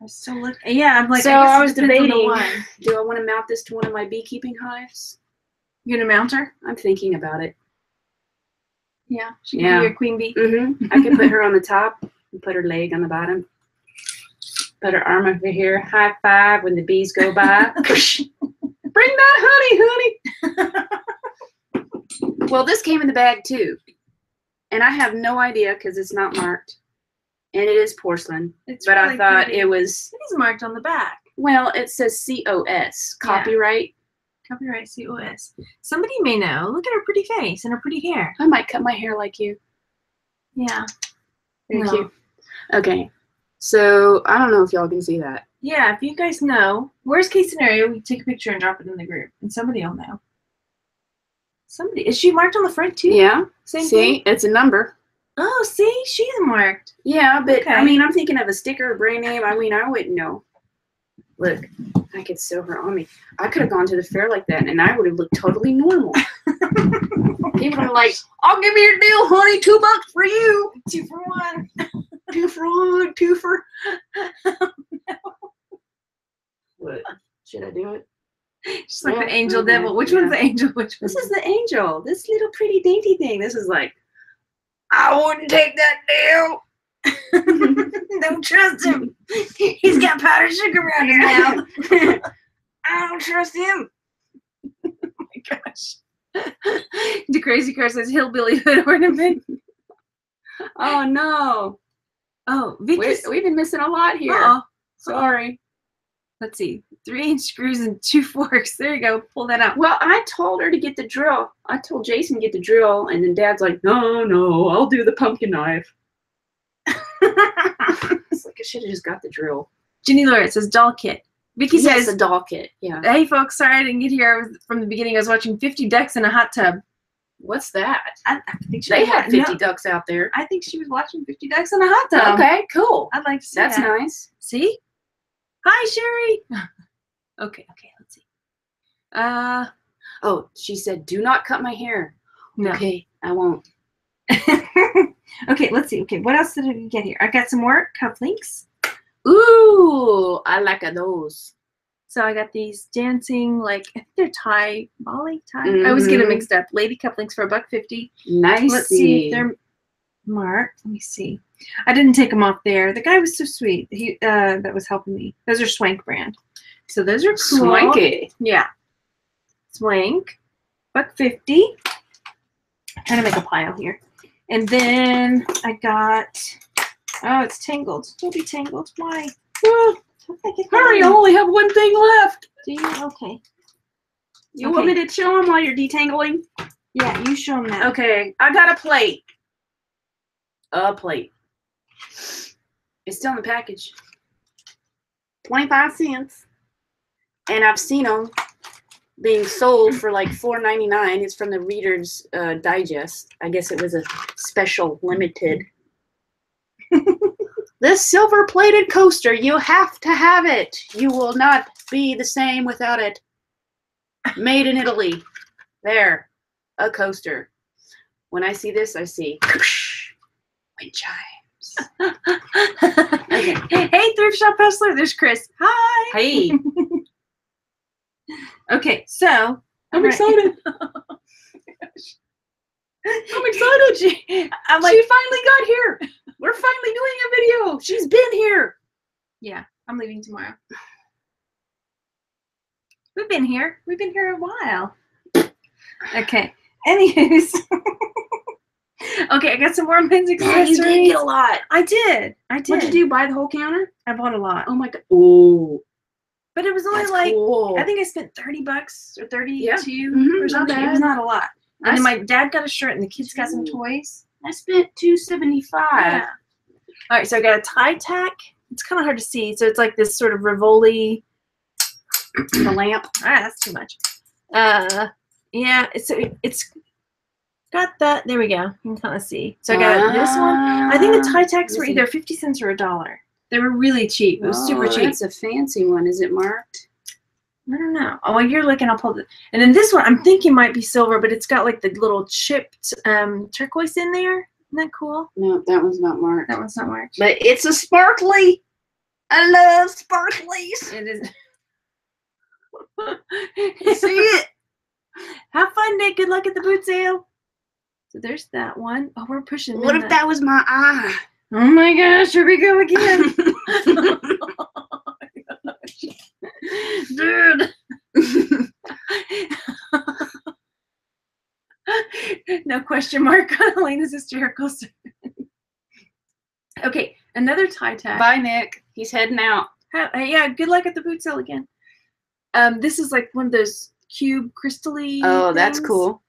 I'm still looking. Yeah, I'm like. So I, guess I was debating. Do I want to mount this to one of my beekeeping hives? You gonna mount her? I'm thinking about it. Yeah. She can Yeah. be your queen bee. Mm-hmm. I could put her on the top and put her leg on the bottom. Put her arm over here. High five when the bees go by. Bring that honey, honey. well, this came in the bag too. And I have no idea because it's not marked. And it is porcelain. It's But I thought pretty. it was, It is marked on the back. well, it says COS, copyright. Copyright COS. Somebody may know. Look at her pretty face and her pretty hair. I might cut my hair like you. Yeah. Thank No. you. Okay. So I don't know if y'all can see that. Yeah, if you guys know, worst case scenario, we take a picture and drop it in the group, and somebody will know. Somebody is she marked on the front too? Yeah. Same see, thing. it's a number. Oh, see, she's marked. Yeah, but I mean, I'm thinking of a sticker, a brand name. I mean, I wouldn't know. Look, I could sew her on me. I could have gone to the fair like that, and I would have looked totally normal. People are like, "I'll give you your deal, honey. Two bucks for you. Two for one. Two for one. Two for." What? Should I do it? She's like Yeah, the angel okay, devil. Which yeah. one's the angel? Which This is the angel. This little pretty dainty thing. This is like I wouldn't take that deal. don't trust him. He's got powdered sugar around his mouth. I don't trust him. Oh my gosh. the crazy car says hillbilly hood ornament. Oh no. Oh, We, Vicky's. we've been missing a lot here. Uh-oh. Sorry. Let's see. Three inch screws and two forks. There you go. Pull that out. Well, I told her to get the drill. I told Jason to get the drill, and then Dad's like, "No, no, I'll do the pumpkin knife." It's like I should have just got the drill. Ginny Laura says doll kit. Vicky Yes, says, a doll kit. Yeah. "Hey folks, sorry I didn't get here. I was from the beginning. I was watching 50 ducks in a hot tub. What's that? I, I think she They had wa- no, 50 ducks out there. I think she was watching 50 ducks in a hot tub. Okay, cool. I'd like to see That's that. nice. See? Hi, Sherry. okay, okay, let's see. Uh, Oh, she said, "Do not cut my hair." no. Okay, I won't. okay, let's see. Okay, what else did we get here? I got some more cufflinks. Ooh, I like a those. So I got these dancing, like I think they're Thai, Bali Thai. I always get them Mhm. mixed up. Lady cufflinks for a buck fifty. Nice. Let's see if they're marked. Let me see. I didn't take them off there. The guy was so sweet. He uh, that was helping me. Those are Swank brand. So those are cool. swanky. Yeah. Swank. Buck fifty. trying to make a pile here. And then I got oh it's tangled. Don't be tangled. Why? Oh, How did I get that hurry! I only have one thing left. Do you? Okay. You want me to show them while you're detangling? Yeah, you show them that. Okay, I got a plate. A plate. It's still in the package. 25 cents. And I've seen them being sold for like $4.99. It's from the Reader's uh, Digest. I guess it was a special limited. this silver plated coaster, you have to have it. You will not be the same without it. Made in Italy. There, a coaster. When I see this, I see wind chimes. Okay. hey, thrift shop hustler. There's Chris. Hi. Hey, Okay, so I'm Right. excited. I'm excited. She, I'm like, she finally got here. We're finally doing a video. She's been here. yeah, I'm leaving tomorrow. We've been here. We've been here a while. Okay. Anyways. okay, I got some more men's Yeah, you accessories. did get a lot. I did. I did. What'd you do? Buy the whole counter? I bought a lot, Oh my god. Oh, but it was only that's like cool. I think I spent thirty bucks or thirty-two Yeah. or Mhm, not something. It was not a lot. And then my dad got a shirt, and the kids got some toys. I spent two seventy five. Yeah. All right, so I got a tie tack. It's kind of hard to see. So it's like this sort of Rivoli. The lamp. Ah, that's too much. Uh, yeah. It's it's got that. There we go. You can kind of see. So I got this one. I think the tie tacks were see. either fifty cents or a dollar. They were really cheap. It was super Oh, cheap. It's a fancy one. Is it marked? I don't know. Oh, while you're looking, I'll pull it. And then this one, I'm thinking might be silver, but it's got like the little chipped um, turquoise in there. Isn't that cool? No, that one's not marked. That one's not marked. But it's a sparkly. I love sparklies. It is. See it? Have fun, Nick. Good luck at the boot sale. So there's that one. Oh, we're pushing. What if that was my eye? Oh my gosh, here we go again. Dude. no question mark on Elaine's hysterical. okay, another tie tack. Bye, Nick. He's heading out. Yeah, good luck at the boot sale again. Um, this is like one of those cube crystally. Oh, that's cool.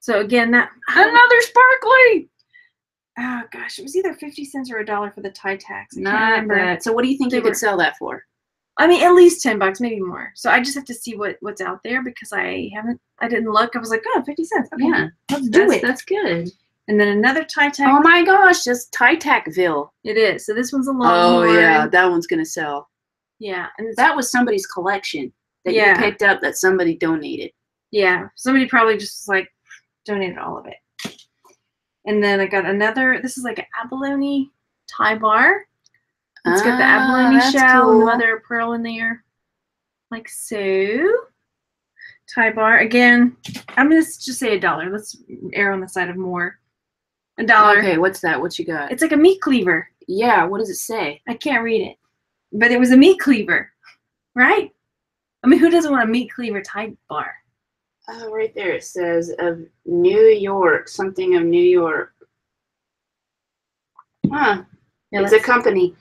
So again, that Another sparkly. Oh gosh, it was either fifty cents or a dollar for the tie tacks. I can't bad. So, what do you think They you were- could sell that for? I mean, at least ten bucks, maybe more. So I just have to see what what's out there because I haven't, I didn't look. I was like, oh, 50 cents. Okay, Yeah, let's do that's, it. that's good. And then another tie tack. Oh my gosh, just tie tackville. It is. So this one's a long. Oh yeah, that one's gonna sell. yeah, and That was somebody's collection that Yeah. you picked up that somebody donated. yeah. Somebody probably just like donated all of it. And then I got another. This is like an abalone tie bar. It's got the Ah, abalone shell and cool. mother of pearl in there, like so. Tie bar again. I'm gonna just say a dollar. Let's err on the side of more. A dollar. Okay, what's that? What you got? It's like a meat cleaver. yeah, what does it say? I can't read it, but it was a meat cleaver, right? I mean, who doesn't want a meat cleaver type bar? Oh, right there it says of New York, something of New York. Huh. Yeah, it's a company.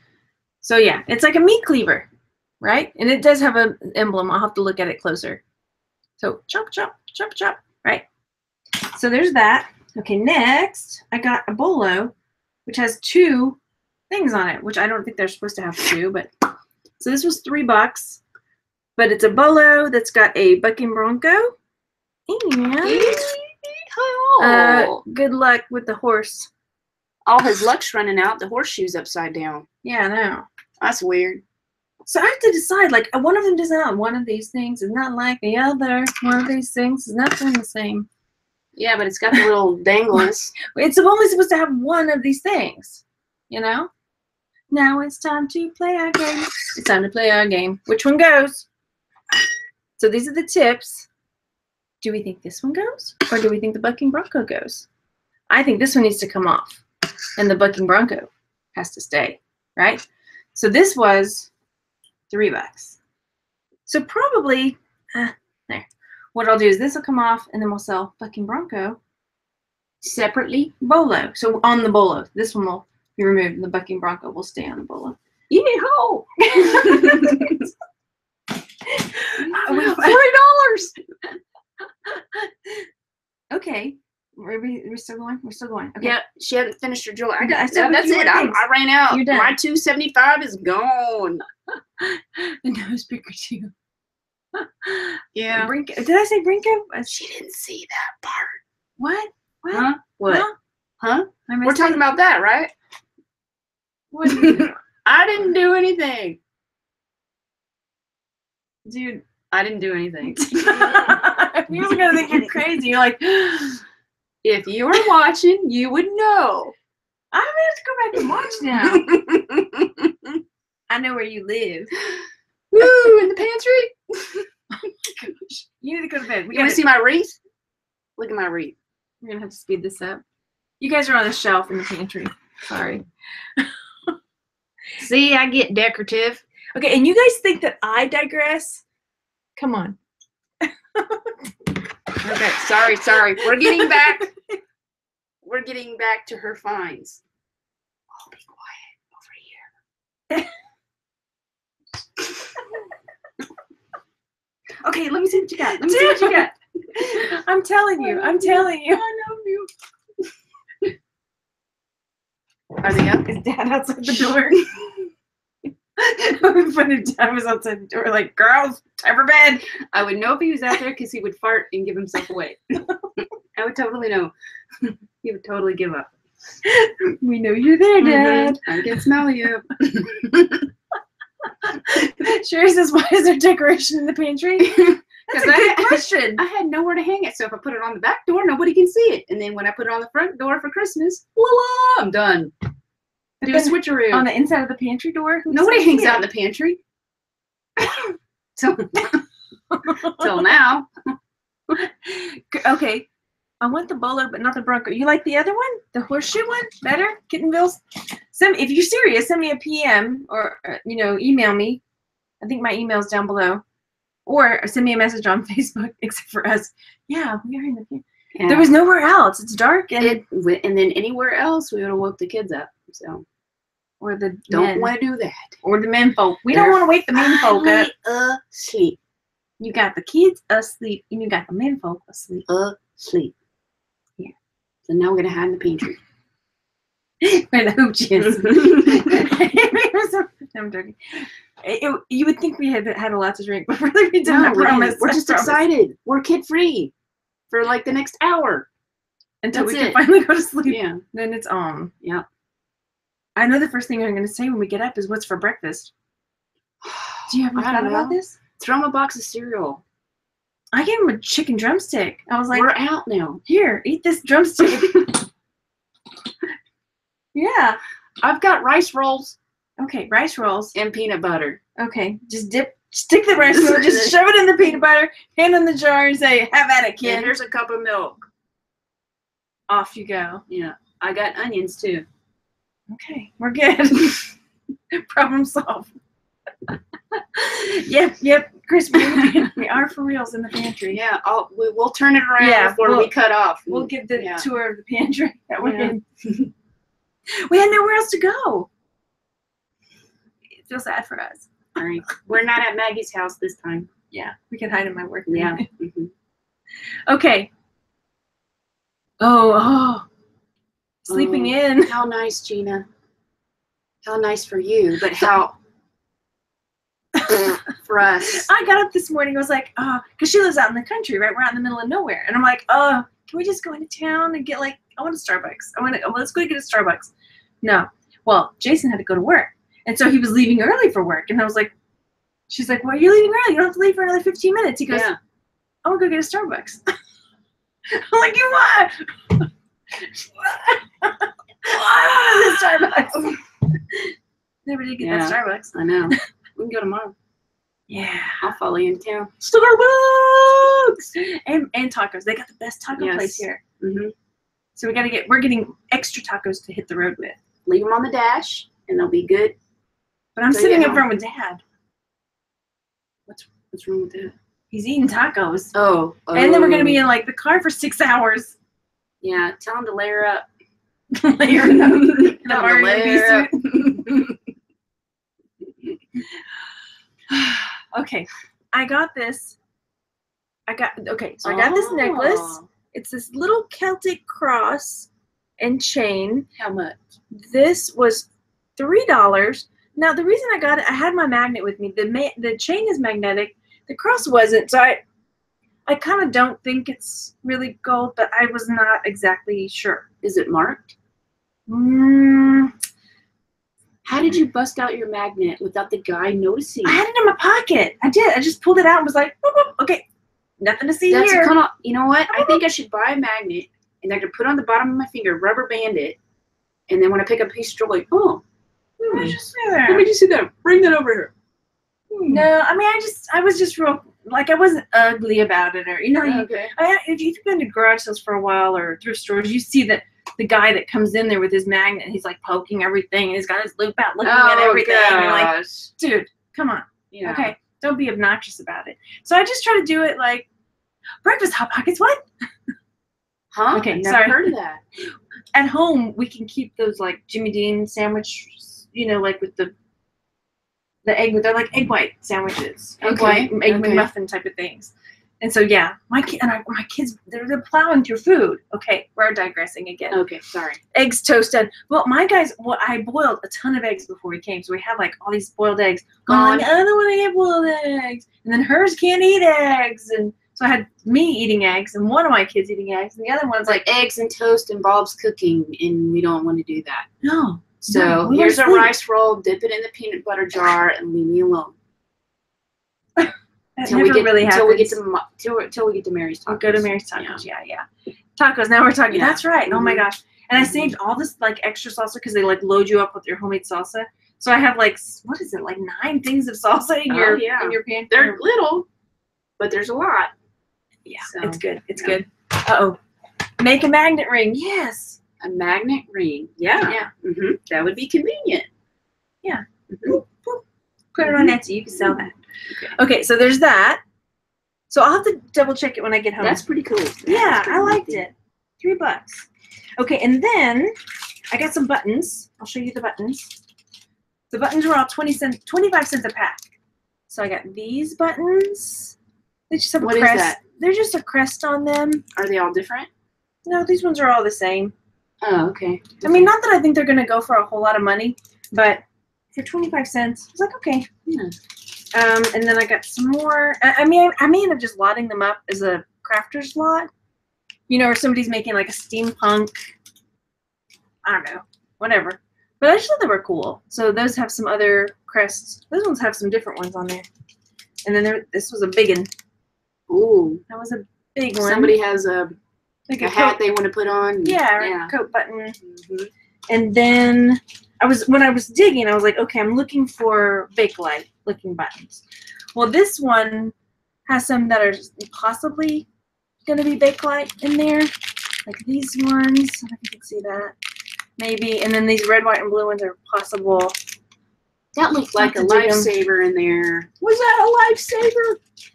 so yeah, it's like a meat cleaver, right? And it does have an emblem. I'll have to look at it closer. So chop, chop, chop, chop, right? So there's that. Okay, next I got a bolo, which has two things on it, which I don't think they're supposed to have two, but so this was three bucks. But it's a bolo that's got a bucking bronco. And uh, good luck with the horse. All his luck's running out. The horseshoe's upside down. Yeah, I know. That's weird. So I have to decide, like, one of them does not. One of these things is not like the other. One of these things is nothing the same. Yeah, but it's got the little dangles. It's only supposed to have one of these things, you know? Now it's time to play our game. It's time to play our game. Which one goes? So these are the tips. Do we think this one goes? Or do we think the bucking bronco goes? I think this one needs to come off. And the bucking bronco has to stay, right? So this was three bucks. So probably, uh, there. What I'll do is this will come off and then we'll sell bucking bronco Separately. bolo. So on the bolo, this one will be removed, and the bucking bronco will stay on the bolo. Yeehaw! Forty dollars. Okay, are we, we're still going. We're still going. Okay. Yeah, she hadn't finished her jewelry. I I got, still that's it. I'm. I ran out. You're done. My two seventy five is gone. the nose picker too. Yeah. Brinko. Did I say Brinko? She didn't see that part. What? What? Huh? What? Huh? Huh? We're talking it. about that, right? What did you do? I didn't do anything. dude. I didn't do anything. You're gonna think you're crazy. You're like, if you were watching, you would know. I'm gonna have to go back and watch now. I know where you live. Woo, in the pantry. You need to go to bed. We You want to see my wreath? Look at my wreath. we're gonna have to speed this up. You guys are on the shelf in the pantry. Sorry. See, I get decorative. Okay, and you guys think that I digress? Come on. Okay, sorry, sorry. We're getting back. We're getting back to her finds. Oh, be quiet over here. Okay, let me see what you got. Let me see what you got. I'm telling you. I'm telling you. I love you. Are they up? Is dad outside the door? when dad was outside the door, like, girls, time for bed. I would know if he was out there because he would fart and give himself away. I would totally know. he would totally give up. We know you're there, Dad. I can smell you. Sherry says, why is there decoration in the pantry? That's a 'Cause good question. I had nowhere to hang it, so if I put it on the back door, nobody can see it. And then when I put it on the front door for Christmas, voila, I'm done. Do a switcheroo. on the inside of the pantry door? who's Nobody hangs out in the pantry. till, till now. Okay. I want the bolo, but not the bronco. You like the other one? The horseshoe one? Better? Kittenville's? Send, if you're serious, send me a PM or, uh, you know, email me. I think my email's down below. Or send me a message on Facebook, except for us. Yeah, we are in the pantry. Yeah. There was nowhere else. It's dark and it, and then anywhere else, we would have woke the kids up. So or the don't want to do that. or the men folk. We They're don't want to wake the men folk up. Asleep. You got the kids asleep and you got the men folk asleep. Asleep. Yeah. So now we're gonna hide in the pantry. Where the hooch is. I'm joking. It- it- you would think we had had a lot to drink, but really we didn't. No, I we're, promise. we're just excited. We're kid free for like the next hour. until we That's can it. finally go to sleep. Yeah. Then it's on. Yeah. I know the first thing I'm going to say when we get up is what's for breakfast. Do you ever thought about this? Throw him a box of cereal. I gave him a chicken drumstick. I was like, we're out now. here, eat this drumstick. yeah. I've got rice rolls Okay, rice rolls. and peanut butter. Okay, just dip, stick the rice roll, just shove it in the peanut butter, hand in the jar, and say, "Have at it, And kid." here's a cup of milk. Off you go. Yeah. I got onions too. Okay, we're good. Problem solved. yep, yep. Chris, we, we are for reals in the pantry. Yeah, I'll, we, we'll turn it around Yeah, before we'll- we cut off. We'll give the Yeah. tour of the pantry that we're Yeah. in. we had nowhere else to go. It feels sad for us. All right. We're not at Maggie's house this time. Yeah, we can hide in my work. Yeah. Mhm. Okay. Oh, oh. Sleeping Oh. in. How nice, Gina. How nice for you, but how for us. I got up this morning. I was like, ah, oh, because she lives out in the country, right? We're out in the middle of nowhere, and I'm like, oh, can we just go into town and get like, I want a Starbucks. I want to. Let's go get a Starbucks. No. Well, Jason had to go to work, and so he was leaving early for work, and I was like, she's like, why well, you're leaving early. You don't have to leave for another 15 minutes. He goes, Yeah. I want to go get a Starbucks. I'm like, you what? A Starbucks. Never did get that Starbucks. I know. We can go tomorrow. Yeah. I'll follow you in town. Starbucks and and tacos. They got the best taco Yes. place here. hmm So we got to get. We're getting extra tacos to hit the road with. Leave them on the dash, and they'll be good. But I'm So, sitting yeah. in front with Dad. What's what's wrong with that? He's eating tacos, Oh. and then we're gonna be oh. in like the car for six hours. Yeah. Tell him to layer up. Layer up. the Mario bee okay, I got this. I got okay. So I got this oh. necklace. Oh. It's this little Celtic cross and chain. How much? This was three dollars. Now the reason I got it, I had my magnet with me. The ma- the chain is magnetic. The cross wasn't. So I, I kind of don't think it's really gold, but I was not exactly sure. Is it marked? Mm, How did you bust out your magnet without the guy noticing? I had it in my pocket. I did. I just pulled it out and was like, "Boop, boop, okay, nothing to see That's here. kind of. You know what? I think I should buy a magnet and I could put it on the bottom of my finger, rubber band it, and then when I pick up a piece of jewelry, oh, hmm, What'd you say there? let me just see that. Bring that over here. Hmm. No, I mean, I just, I was just real, like, I wasn't ugly about it, or you know, you, Okay. I, if you've been to garage sales for a while or thrift stores, you see that the guy that comes in there with his magnet, he's like poking everything, and he's got his loupe out, looking at Oh everything. and you're like, dude, come on, Yeah. okay, don't be obnoxious about it. So I just try to do it like breakfast hot pockets. What? Huh? Okay, Never sorry. heard of that. At home, we can keep those like Jimmy Dean sandwich, you know, like with the the egg. They're like egg white sandwiches, egg Okay, white, egg okay. McMuffin type of things. And so yeah, my kid and I, my kids they're, they're plowing through food. Okay, we're digressing again. Okay, sorry. Eggs toasted. Well, my guys, well, I boiled a ton of eggs before we came, so we have like all these boiled eggs. I'm like, I don't want to get boiled eggs. And then hers can't eat eggs, and so I had me eating eggs, and one of my kids eating eggs, and the other one's It's like eggs and toast and Bob's cooking, and we don't want to do that. no. So No, here's a rice roll. Dip it in the peanut butter jar and leave me alone never we get really till we get to till, till we get to Mary's. Tacos. I'll go to Mary's Tacos. Yeah, yeah. Tacos. Now we're talking. Yeah. That's right. Oh my Mhm. gosh. And I saved all this like extra salsa because they like load you up with your homemade salsa. So I have like what is it like nine things of salsa in Oh, your yeah. in your pantry. They're little, but there's a lot. yeah, so, it's good. It's yeah. good. Uh oh. Make a magnet ring. Yes. A magnet ring. Yeah. Yeah. hmm That would be convenient. Yeah. Mhm. Put it on Etsy. You can sell that. Okay. Okay, so there's that. So I'll have to double check it when I get home. That's pretty cool. yeah, pretty I liked it. Three bucks. Okay, and then I got some buttons. I'll show you the buttons. The buttons were all 20 cents, 25 cents a pack. So I got these buttons. They just have a What is crest. that? They're just a crest on them. Are they all different? No, these ones are all the same. Oh, okay. I mean, not that I think they're gonna go for a whole lot of money, but for 25 cents, I was like, okay. Yeah. Um, and then I got some more. I, I mean, I may end up just lotting them up as a crafter's lot. You know, or somebody's making like a steampunk. I don't know, whatever. But I just thought they were cool. So those have some other crests. Those ones have some different ones on there. And then there, this was a big one. Ooh. That was a big one. Somebody has a, like a a hat coat, they want to put on. yeah, Yeah. coat button. Mhm. And then I was when I was digging, I was like, okay, I'm looking for Bakelite looking buttons. Well, this one has some that are possibly going to be Bakelite in there, like these ones. I don't know if you can see that. maybe, and then these red, white, and blue ones are possible. That looked like a Have to dig 'em. lifesaver in there. Was that a lifesaver?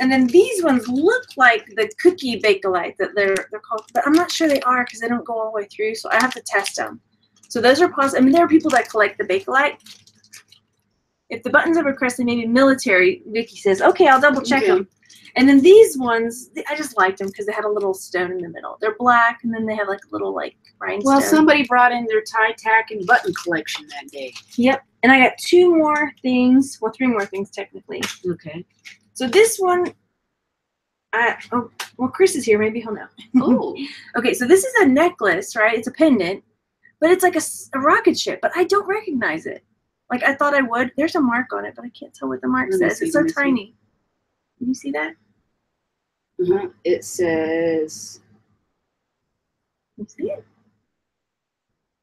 And then these ones look like the cookie Bakelite that they're they're called, but I'm not sure they are because they don't go all the way through. So I have to test them. So those are possible. I mean, there are people that collect the Bakelite. If the buttons are requested, maybe military. Vicky says, "Okay, I'll double check Okay. them." And then these ones, I just liked them because they had a little stone in the middle. They're black, and then they have like a little like rhinestone. Well, somebody brought in their tie tack and button collection that day. Yep. And I got two more things. Well, three more things technically. Okay. So this one, I oh well, Chris is here. Maybe he'll know. Oh. Okay, so this is a necklace, right? It's a pendant, but it's like a rocket ship, but I don't recognize it. Like I thought I would. There's a mark on it, but I can't tell what the mark says. see, it's so see. tiny. Can you see that? uh It says. You see it?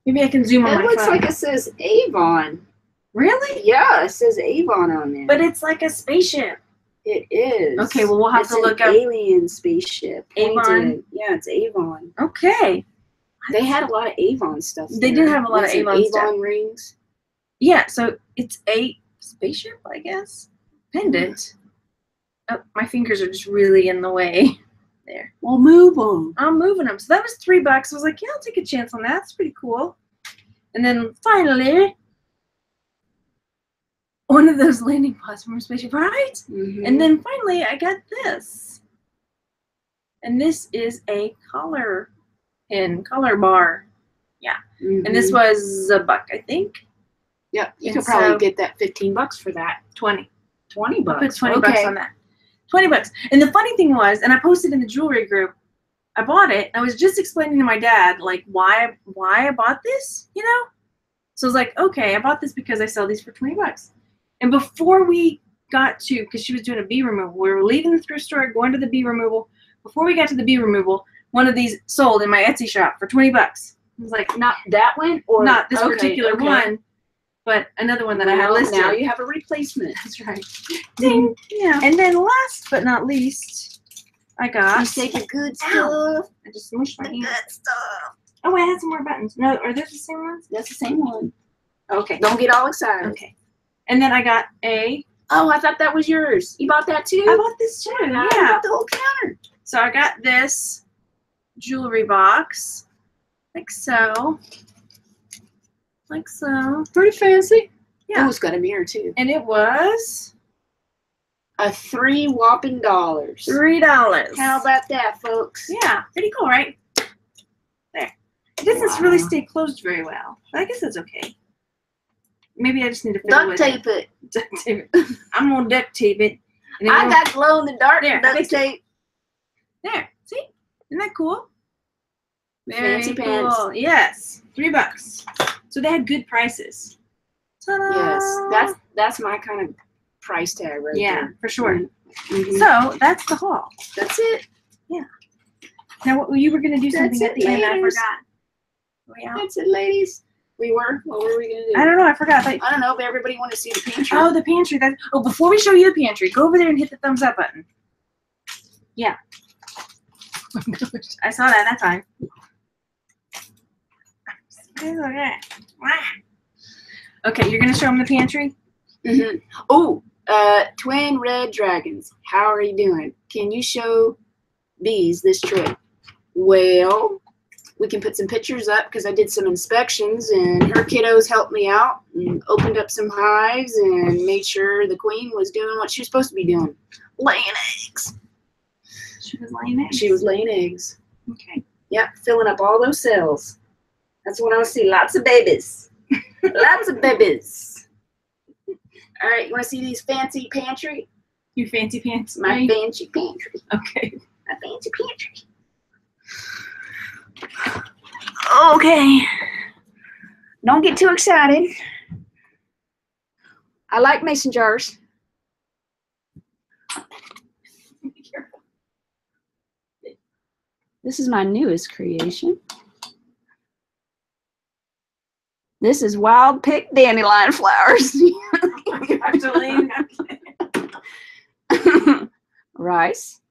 Maybe I can zoom on It looks phone. like it says Avon. really? Yeah, it says Avon on there. But it's like a spaceship. It is. Okay, well, we'll have It's to look up- Alien spaceship. Avon? Yeah, it's Avon. Okay. They had a lot of Avon stuff. They there. did have a lot of Was Avon Avon stuff. rings. Yeah, so it's a spaceship, I guess. Pendant. Oh, my fingers are just really in the way. There. Well, move them. I'm moving them. So that was three bucks. I was like, yeah, I'll take a chance on that. It's pretty cool. And then finally, one of those landing pods from a spaceship, right? Mhm. And then finally, I got this. And this is a color pin, color bar. Yeah. And this Mhm. was a buck, I think. Yep, you and could probably so- get that fifteen bucks for that. 20. Twenty I bucks. put 20 okay. bucks on that. 20 bucks. And the funny thing was, and I posted in the jewelry group, I bought it. I was just explaining to my dad like why why I bought this, you know? So I was like, okay, I bought this because I sell these for 20 bucks. And before we got to, because she was doing a bee removal, we were leaving the thrift store, going to the bee removal. Before we got to the bee removal, one of these sold in my Etsy shop for 20 bucks. I was like, Not that one, or not this okay, particular okay. one, but another one that I had listed. Now you have a replacement. That's right. Ding. Yeah. And then last but not least, I got. You say the good Ow. stuff. I just smushed my hand. good stuff. Oh, I had some more buttons. No, are those the same ones? That's the same one. Okay. Don't get all excited. Okay. And then I got a. Oh, I thought that was yours. You bought that too? I bought this too. Yeah. I bought the whole counter. So I got this jewelry box, like so, like so, Pretty fancy. Yeah. Oh, it's got a mirror too. and it was A three whopping dollars. three dollars. How about that, folks? Yeah, pretty cool, right? There. It doesn't really stay closed very well. But I guess it's okay. Maybe I just need to Duct tape it. it. Duct tape it. I'm gonna duct tape it. And I got glow in the dark There, duct tape. there. See? Isn't that cool? Fancy pants. cool. Yes. Three bucks. So they had good prices. Ta-da! Yes, that's that's my kind of price tag right yeah, there. for sure. Mhm. So that's the haul. that's it. Yeah. Now, what you were gonna do That's something at it, the end. I forgot. Oh, yeah. That's it, ladies. We were. What were we gonna do? I don't know. I forgot. But I don't know, but everybody want to see the pantry. Oh, the pantry. That. Oh, before we show you the pantry, go over there and hit the thumbs up button. Yeah. I saw that that time. Okay, you're gonna show them the pantry. hmm Oh, uh, twin red dragons. How are you doing? Can you show bees this trip? Well, we can put some pictures up because I did some inspections and her kiddos helped me out and opened up some hives and made sure the queen was doing what she was supposed to be doing, laying eggs. She was laying eggs. She was laying eggs. okay. Yep, filling up all those cells. That's what I to see. Lots of babies. Lots of babies. All right, you want to see these fancy pantry? You fancy pants. My fancy pantry. Okay. My fancy pantry. Okay. Don't get too excited. I like mason jars. This is my newest creation. This is wild pick dandelion flowers. Rice,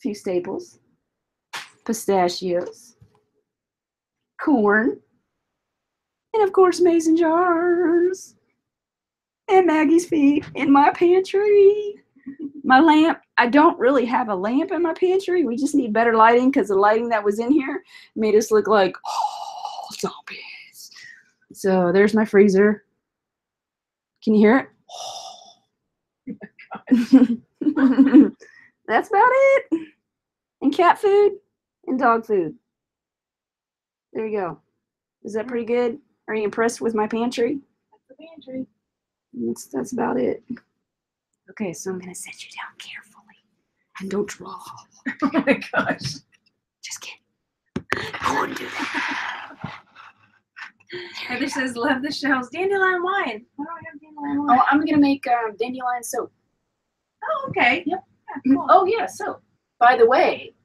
few staples, pistachios, corn, And of course, mason jars. And Maggie's feet in my pantry. My lamp, I don't really have a lamp in my pantry. We just need better lighting because the lighting that was in here made us look like, oh, zombies. So there's my freezer. Can you hear it? Oh That's about it. And cat food and dog food. There you go. Is that pretty good? Are you impressed with my pantry? That's the pantry. That's, that's about it. Okay, so I'm going to set you down carefully. And don't draw. Oh my gosh. Just kidding. I wouldn't do that. Heather says, love the shells. Dandelion wine. Why don't I have dandelion wine? Oh, I'm going to make um, dandelion soap. Oh, okay. Yep. Yeah, cool. Oh, yeah, soap. By the way,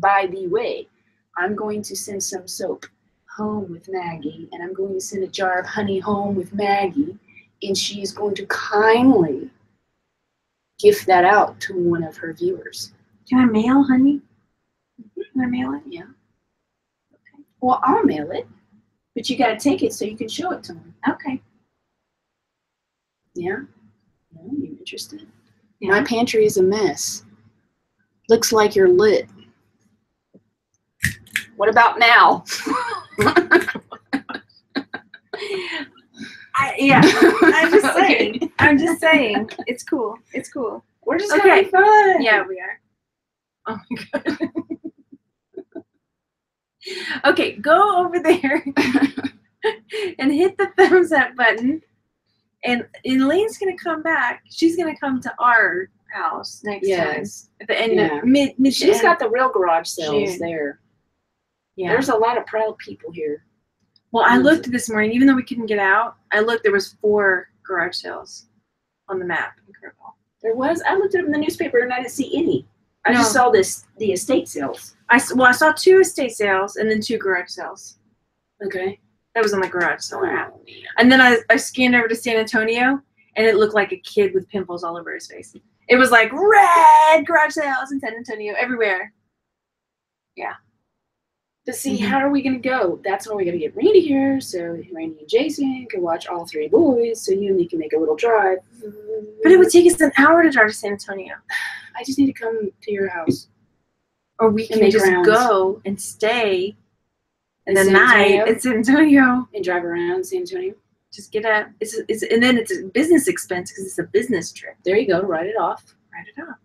by the way, I'm going to send some soap home with Maggie, and I'm going to send a jar of honey home with Maggie, and she is going to kindly gift that out to one of her viewers. Can I mail, honey? Mm-hmm. Can I mail it? Yeah. Okay. Well, I'll mail it, but you got to take it so you can show it to them. Okay. Yeah. No, you interested? Yeah. My pantry is a mess. Looks like you're lit. What about now? I, yeah. I'm just Okay. saying. I'm just saying. It's cool. It's cool. We're just Okay. having fun. Yeah, we are. Oh my god. okay, go over there and hit the thumbs up button. And Elaine's gonna come back. She's gonna come to our house next Yes. time. At the end Yeah. of mid mid She's end. got the real garage sales June. there. Yeah. There's a lot of proud people here. well, I looked this morning, even though we couldn't get out, I looked there was four garage sales on the map in Kerrville. There was. I looked it up in the newspaper and I didn't see any. I just saw this the estate sales. I s- well, I saw two estate sales and then two garage sales. Okay. That was on the garage sale app. Oh. And then I, I scanned over to San Antonio, and it looked like a kid with pimples all over his face. It was like red garage sales in San Antonio everywhere. But see, Mhm. how are we gonna go? That's why we gotta get Randy here, so Randy and Jason can watch all three boys, so you and me can make a little drive. But it would take us an hour to drive to San Antonio, I just need to come to your house. or we can just rounds. go and stay in the night in San Antonio. and drive around San Antonio. Just get a it's, it's and then it's a business expense because it's a business trip. There you go. Write it off. Write it off.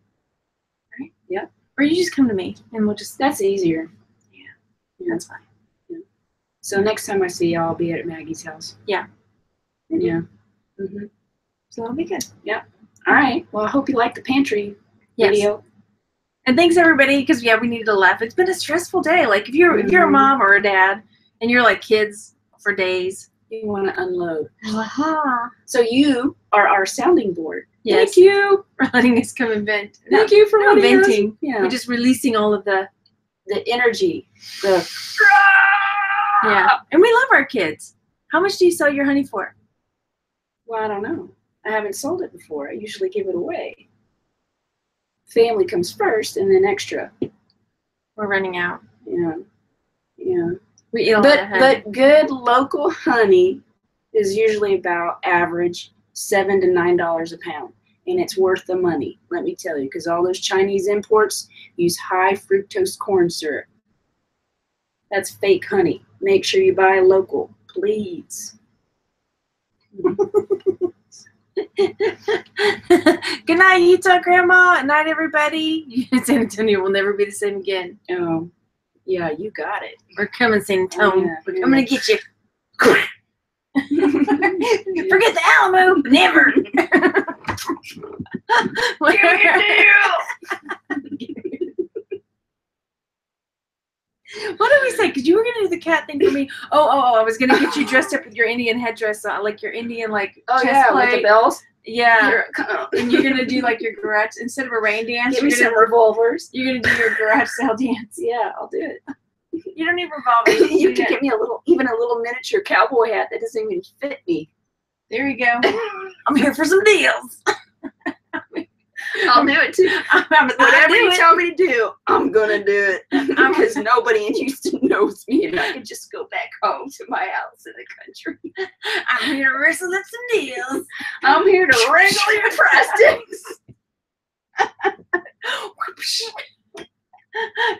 right? Yep. Or you just come to me and we'll just That's easier. Yeah. Yeah. that's fine. So next time I see you, I'll be at Maggie's house. Yeah. Yeah. hmm So that'll be good. Yeah. All right. Well, I hope you like the pantry Yes. video. And thanks everybody, because yeah, we needed to laugh. It's been a stressful day. Like if you're if you're a Mhm. mom or a dad and you're like kids for days. You want to unload. Uh-huh. So you are our sounding board. Yes. Thank you. For letting us come and vent. Thank you for us- venting. Yeah. We're just releasing all of the the energy. The ah! yeah. And we love our kids. How much do you sell your honey for? Well, I don't know. I haven't sold it before. I usually give it away. Family comes first, and then extra. We're running out. Yeah. Yeah. We eat a lot But of honey. but good local honey is usually about average seven to nine dollars a pound, and it's worth the money. Let me tell you, because all those Chinese imports use high fructose corn syrup. That's fake honey. Make sure you buy local, please. Good night, Utah Grandma. Good night, everybody. San Antonio will never be the same again. Oh, yeah, you got it. We're coming, San Antonio. yeah, We're yeah. coming to get you. Forget the Alamo, never. what did we say? Because you were gonna do the cat thing for me. Oh, oh, oh! I was gonna get you dressed up with your Indian headdress, uh, like your Indian like Oh chest yeah, with the bells. Yeah, it comes. and you're gonna do like your garage instead of a rain dance. Give You're me gonna, some revolvers. you're gonna do your garage sale dance. Yeah, I'll do it. You don't need revolvers. you can get me a little, even a little miniature cowboy hat that doesn't even fit me. There you go. I'm here for some deals. I'll do it too. I'm, Whatever you it. tell me to do, I'm gonna do it because nobody in Houston knows me, and I can just go back home to my house in the country. I'm here to wrestle up some deals. I'm here to wrangle your plastics.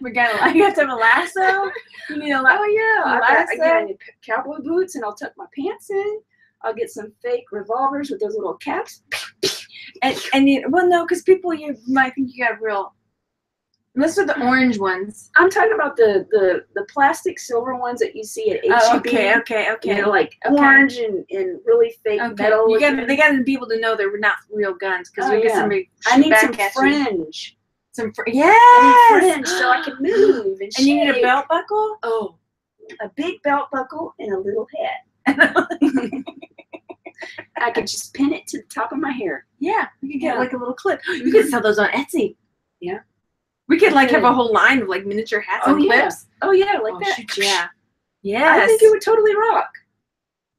we got like you have to have a lasso. You need a lasso. Oh yeah, I got, I Lasso? get any p- cowboy boots, and I'll tuck my pants in. I'll get some fake revolvers with those little caps. And and you, well, no, because people you might think you got real. Those are the orange ones. I'm talking about the the the plastic silver ones that you see at HEB. Oh, okay, okay, You okay. know, like Okay. orange and, and really fake Okay. metal. You got they got to be able to know they're not real guns because Oh, you get somebody. I need some at you. fringe. Some fr- I yes. fringe so I can move and And you need a belt buckle. Oh, a big belt buckle and a little hat. I could just pin it to the top of my hair. yeah, we could get Yeah. like a little clip. You mm-hmm. could sell those on Etsy. Yeah. We could like have a whole line of like miniature hats Oh, and yeah. clips. Oh yeah, like Oh, that. shoot, yeah. Yes. I think it would totally rock.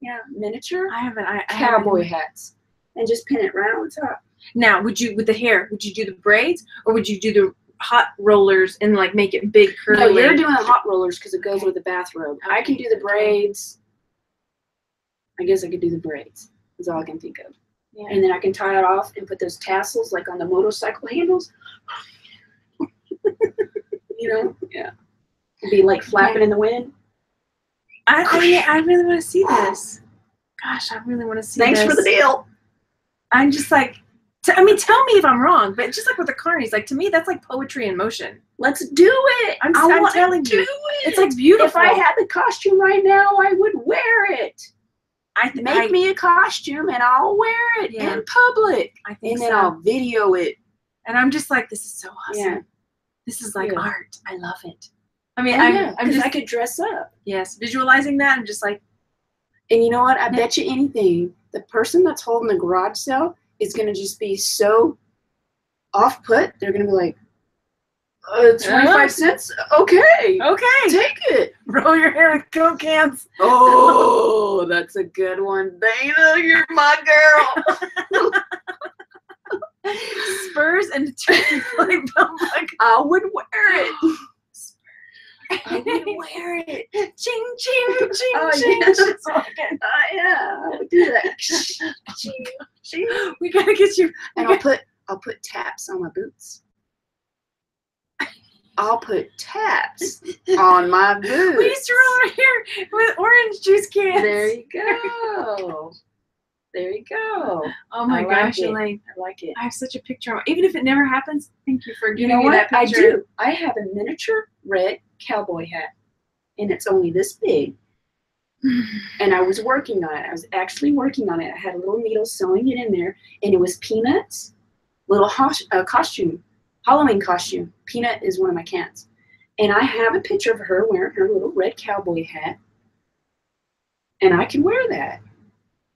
Yeah, miniature I haven't. I, I haven't- cowboy hats, and just pin it right on top. Now, would you with the hair? Would you do the braids or would you do the hot rollers and like make it big curly? No, you're doing the hot rollers because it goes with the bathrobe. I can do the braids. I guess I could do the braids. That's all I can think of. Yeah. And then I can tie it off and put those tassels like on the motorcycle handles. you know, yeah. Be like flapping in the wind. I, I, I really want to see this. Gosh, I really want to see Thanks this. for the deal. I'm just like, t- I mean, tell me if I'm wrong, but just like with the carnies, like to me, that's like poetry in motion. Let's do it. I'm- I'm telling do you. it. It's like beautiful. if I had the costume right now, I would wear it. I th- Make I, me a costume and I'll wear it Yeah. in public. I think And then. I'll video it. and I'm just like, this is so awesome. Yeah. This is like Yeah. art. I love it. I mean, Oh, I'm, yeah, I'm just I could dress up. yes, visualizing that. I'm just like, And you know what? I bet you anything, the person that's holding the garage sale is going to just be so off put. They're going to be like, uh, 25 Yeah. cents? Okay. okay, Take it. roll your hair with coke cans. Oh, that's a good one. Dana, you're my girl. Spurs and a turkey flag belt. I would wear it. I would wear it. ching ching ching Oh, ching. yeah. Just walking. Oh, yeah. I would do that. Ching, ching. We gotta get you. and I'll put I'll put taps on my boots. I'll put taps on my boots. We used to roll our hair with orange juice cans. There you go. There you go. Oh my I gosh, it. Elaine. I like it. I have such a picture. of Even if it never happens, thank you for You giving know me what? that I do. I have a miniature red cowboy hat, and it's only this big. And I was working on it. I was actually working on it. I had a little needle sewing it in there, and it was Peanuts, little hos- uh, costume, Halloween costume. Peanut is one of my cats, and I have a picture of her wearing her little red cowboy hat, and I can wear that.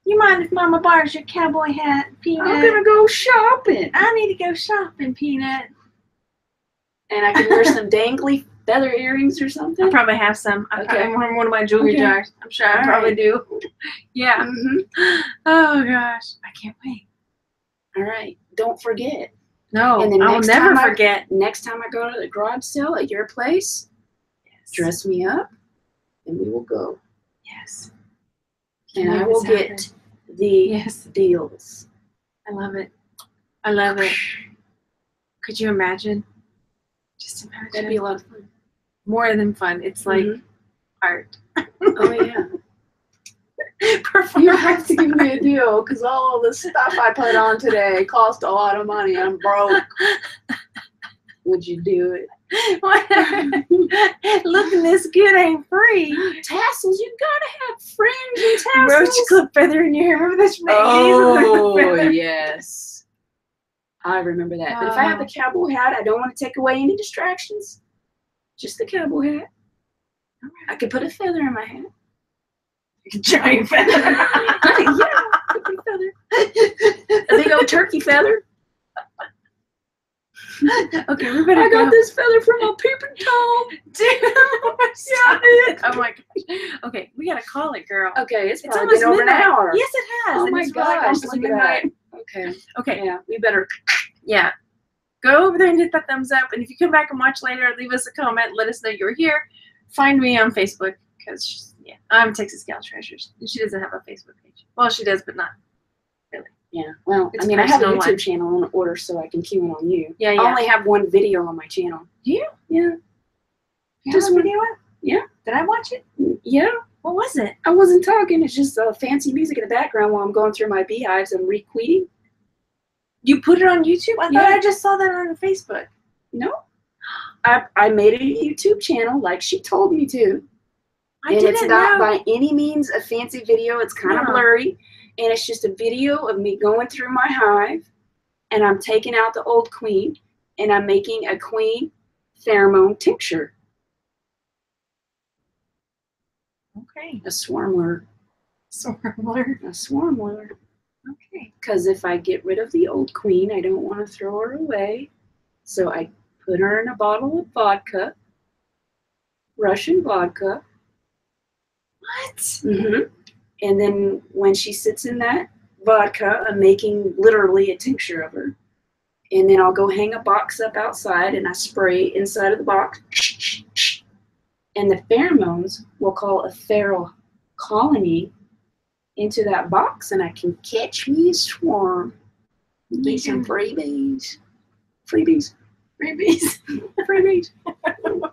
You mind if Mama borrows your cowboy hat, Peanut? I'm gonna go shopping, I need to go shopping, Peanut. and I can wear some dangly feather earrings or something. I probably have some. I Okay. probably have one of my jewelry Okay. jars. I'm sure I All probably right. do. Yeah. Mhm. Oh gosh, I can't wait. All right. Don't forget. No, And then I will never time I- forget. Next time I go to the garage sale at your place, dress me up, and we will go. Yes. And I will get the Yes, deals. I love it. I love it. Could you imagine? Just imagine. That'd be a lot of fun. more than fun. It's like Mhm. art. Oh yeah. Performance. You have to give me a deal because all the stuff I put on today cost a lot of money. I'm broke. Would you do it? Looking this good ain't free. Tassels, you gotta have fringe and tassels. Roach clip feather in your hair. Remember this from the 80s? Oh yes. I remember that. But if I have the um, cowboy hat, I don't want to take away any distractions. Just the cowboy hat. I could put a feather in my hat. Giant feather. yeah, a big feather. A big old turkey feather. okay, we better I got go. this feather from a peeping tom. Stop it. Oh my gosh. Okay, we gotta call it, girl. Okay, it's, It's almost been over an hour. Yes, it has. Oh my gosh, at midnight. Okay. Okay, Yeah, we better. yeah. go over there and hit that thumbs up. And if you come back and watch later, leave us a comment. Let us know you're here. Find me on Facebook because yeah, I'm Texas Gal Treasures, and she doesn't have a Facebook page. Well, she does, but not. Really. Yeah. Well, It's I mean, I have a YouTube channel in order so I can cue in on you. Yeah, yeah. I only have one video on my channel. Do you? Yeah. You Just one- video up? Yeah. Did I watch it? Yeah. What was it? I wasn't talking. It's just uh, fancy music in the background while I'm going through my beehives and requeening. You put it on YouTube? I thought Yeah. I just saw that on Facebook. No. I, I made a YouTube channel like she told me to. I and didn't it's not know. by any means a fancy video. It's kind of No. blurry. And it's just a video of me going through my hive and I'm taking out the old queen and I'm making a queen pheromone tincture, Okay. a swarm lure, Swarmler. a swarm lure. Okay. Because if I get rid of the old queen, I don't want to throw her away. So I put her in a bottle of vodka, Russian vodka. What? hmm And then when she sits in that vodka, I'm making literally a tincture of her. And then I'll go hang a box up outside and I spray inside of the box. And the pheromones will call a feral colony into that box and I can catch me a swarm. Get some freebies. Freebies. Freebies. Freebies.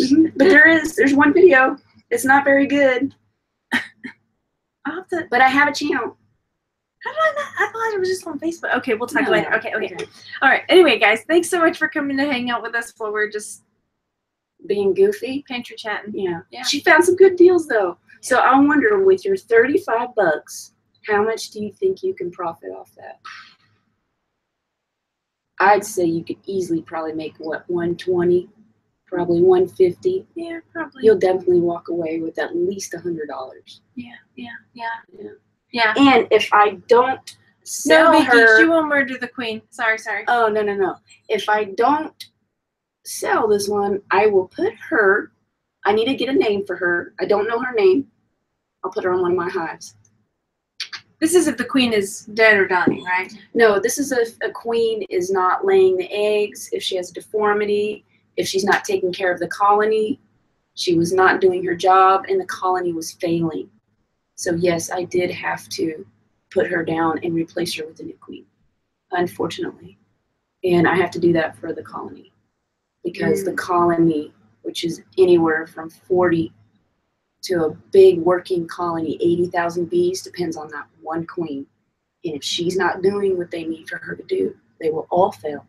Mhm. But there is, there's one video. It's not very good, to. but I have a channel. How did I not? I thought it was just on Facebook. Okay, we'll talk No, later. no. Okay, okay. All right. Anyway, guys, thanks so much for coming to hang out with us while we're just Being goofy. pantry chatting. Yeah. Yeah. She found some good deals though. So I wonder with your 35 bucks, how much do you think you can profit off that? I'd say you could easily probably make what 120, probably 150. Yeah, probably. You'll definitely walk away with at least a hundred dollars. yeah, yeah, yeah, Yeah. yeah. And if I don't No, sell Vicky, her, she will murder the queen. Sorry, sorry. oh no no no! If I don't sell this one, I will put her. I need to get a name for her. I don't know her name. I'll put her on one of my hives. This is if the queen is dead or dying, right? No, this is if a queen is not laying the eggs, if she has a deformity, if she's not taking care of the colony, she was not doing her job, and the colony was failing. So, yes, I did have to put her down and replace her with a new queen, unfortunately. And I have to do that for the colony because the mm. colony, which is anywhere from 40 to a big working colony, 80,000 bees, depends on that one queen. And if she's not doing what they need for her to do, they will all fail.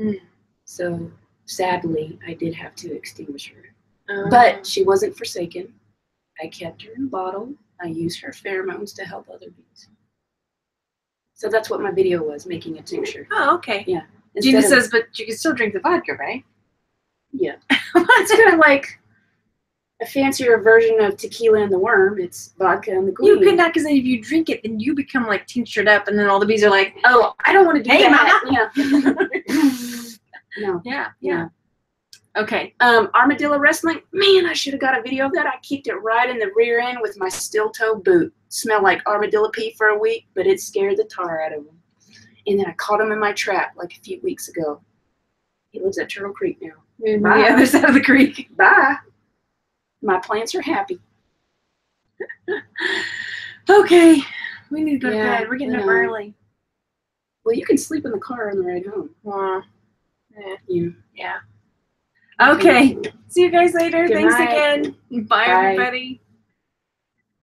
Mm. So sadly, I did have to extinguish her. Um, But she wasn't forsaken. I kept her in a bottle. I used her pheromones to help other bees. So that's what my video was, making a tincture. oh, okay. Instead Gina of- says, but you can still drink the vodka, right? yeah. It's kind of like a fancier version of tequila and the worm. It's vodka and the You queen. could not, because if you drink it, then you become like tinctured up, and then all the bees are like, Oh, I don't want to do Hey, that. Yeah. no. yeah, Yeah. yeah. Okay. Um, armadillo wrestling. Man, I should have got a video of that. I kicked it right in the rear end with my steel toe boot. Smelled like armadillo pee for a week, but it scared the tar out of him. And then I caught him in my trap like a few weeks ago. He lives at Turtle Creek now. Maybe Bye. the other side of the creek. Bye. My plants are happy. Okay. We need to go Yeah, to bed. We're getting up early. Well, you can sleep in the car on the ride home. Well, eh, You. yeah. Okay. See you guys later. Good Thanks night. again. Bye, Bye. everybody.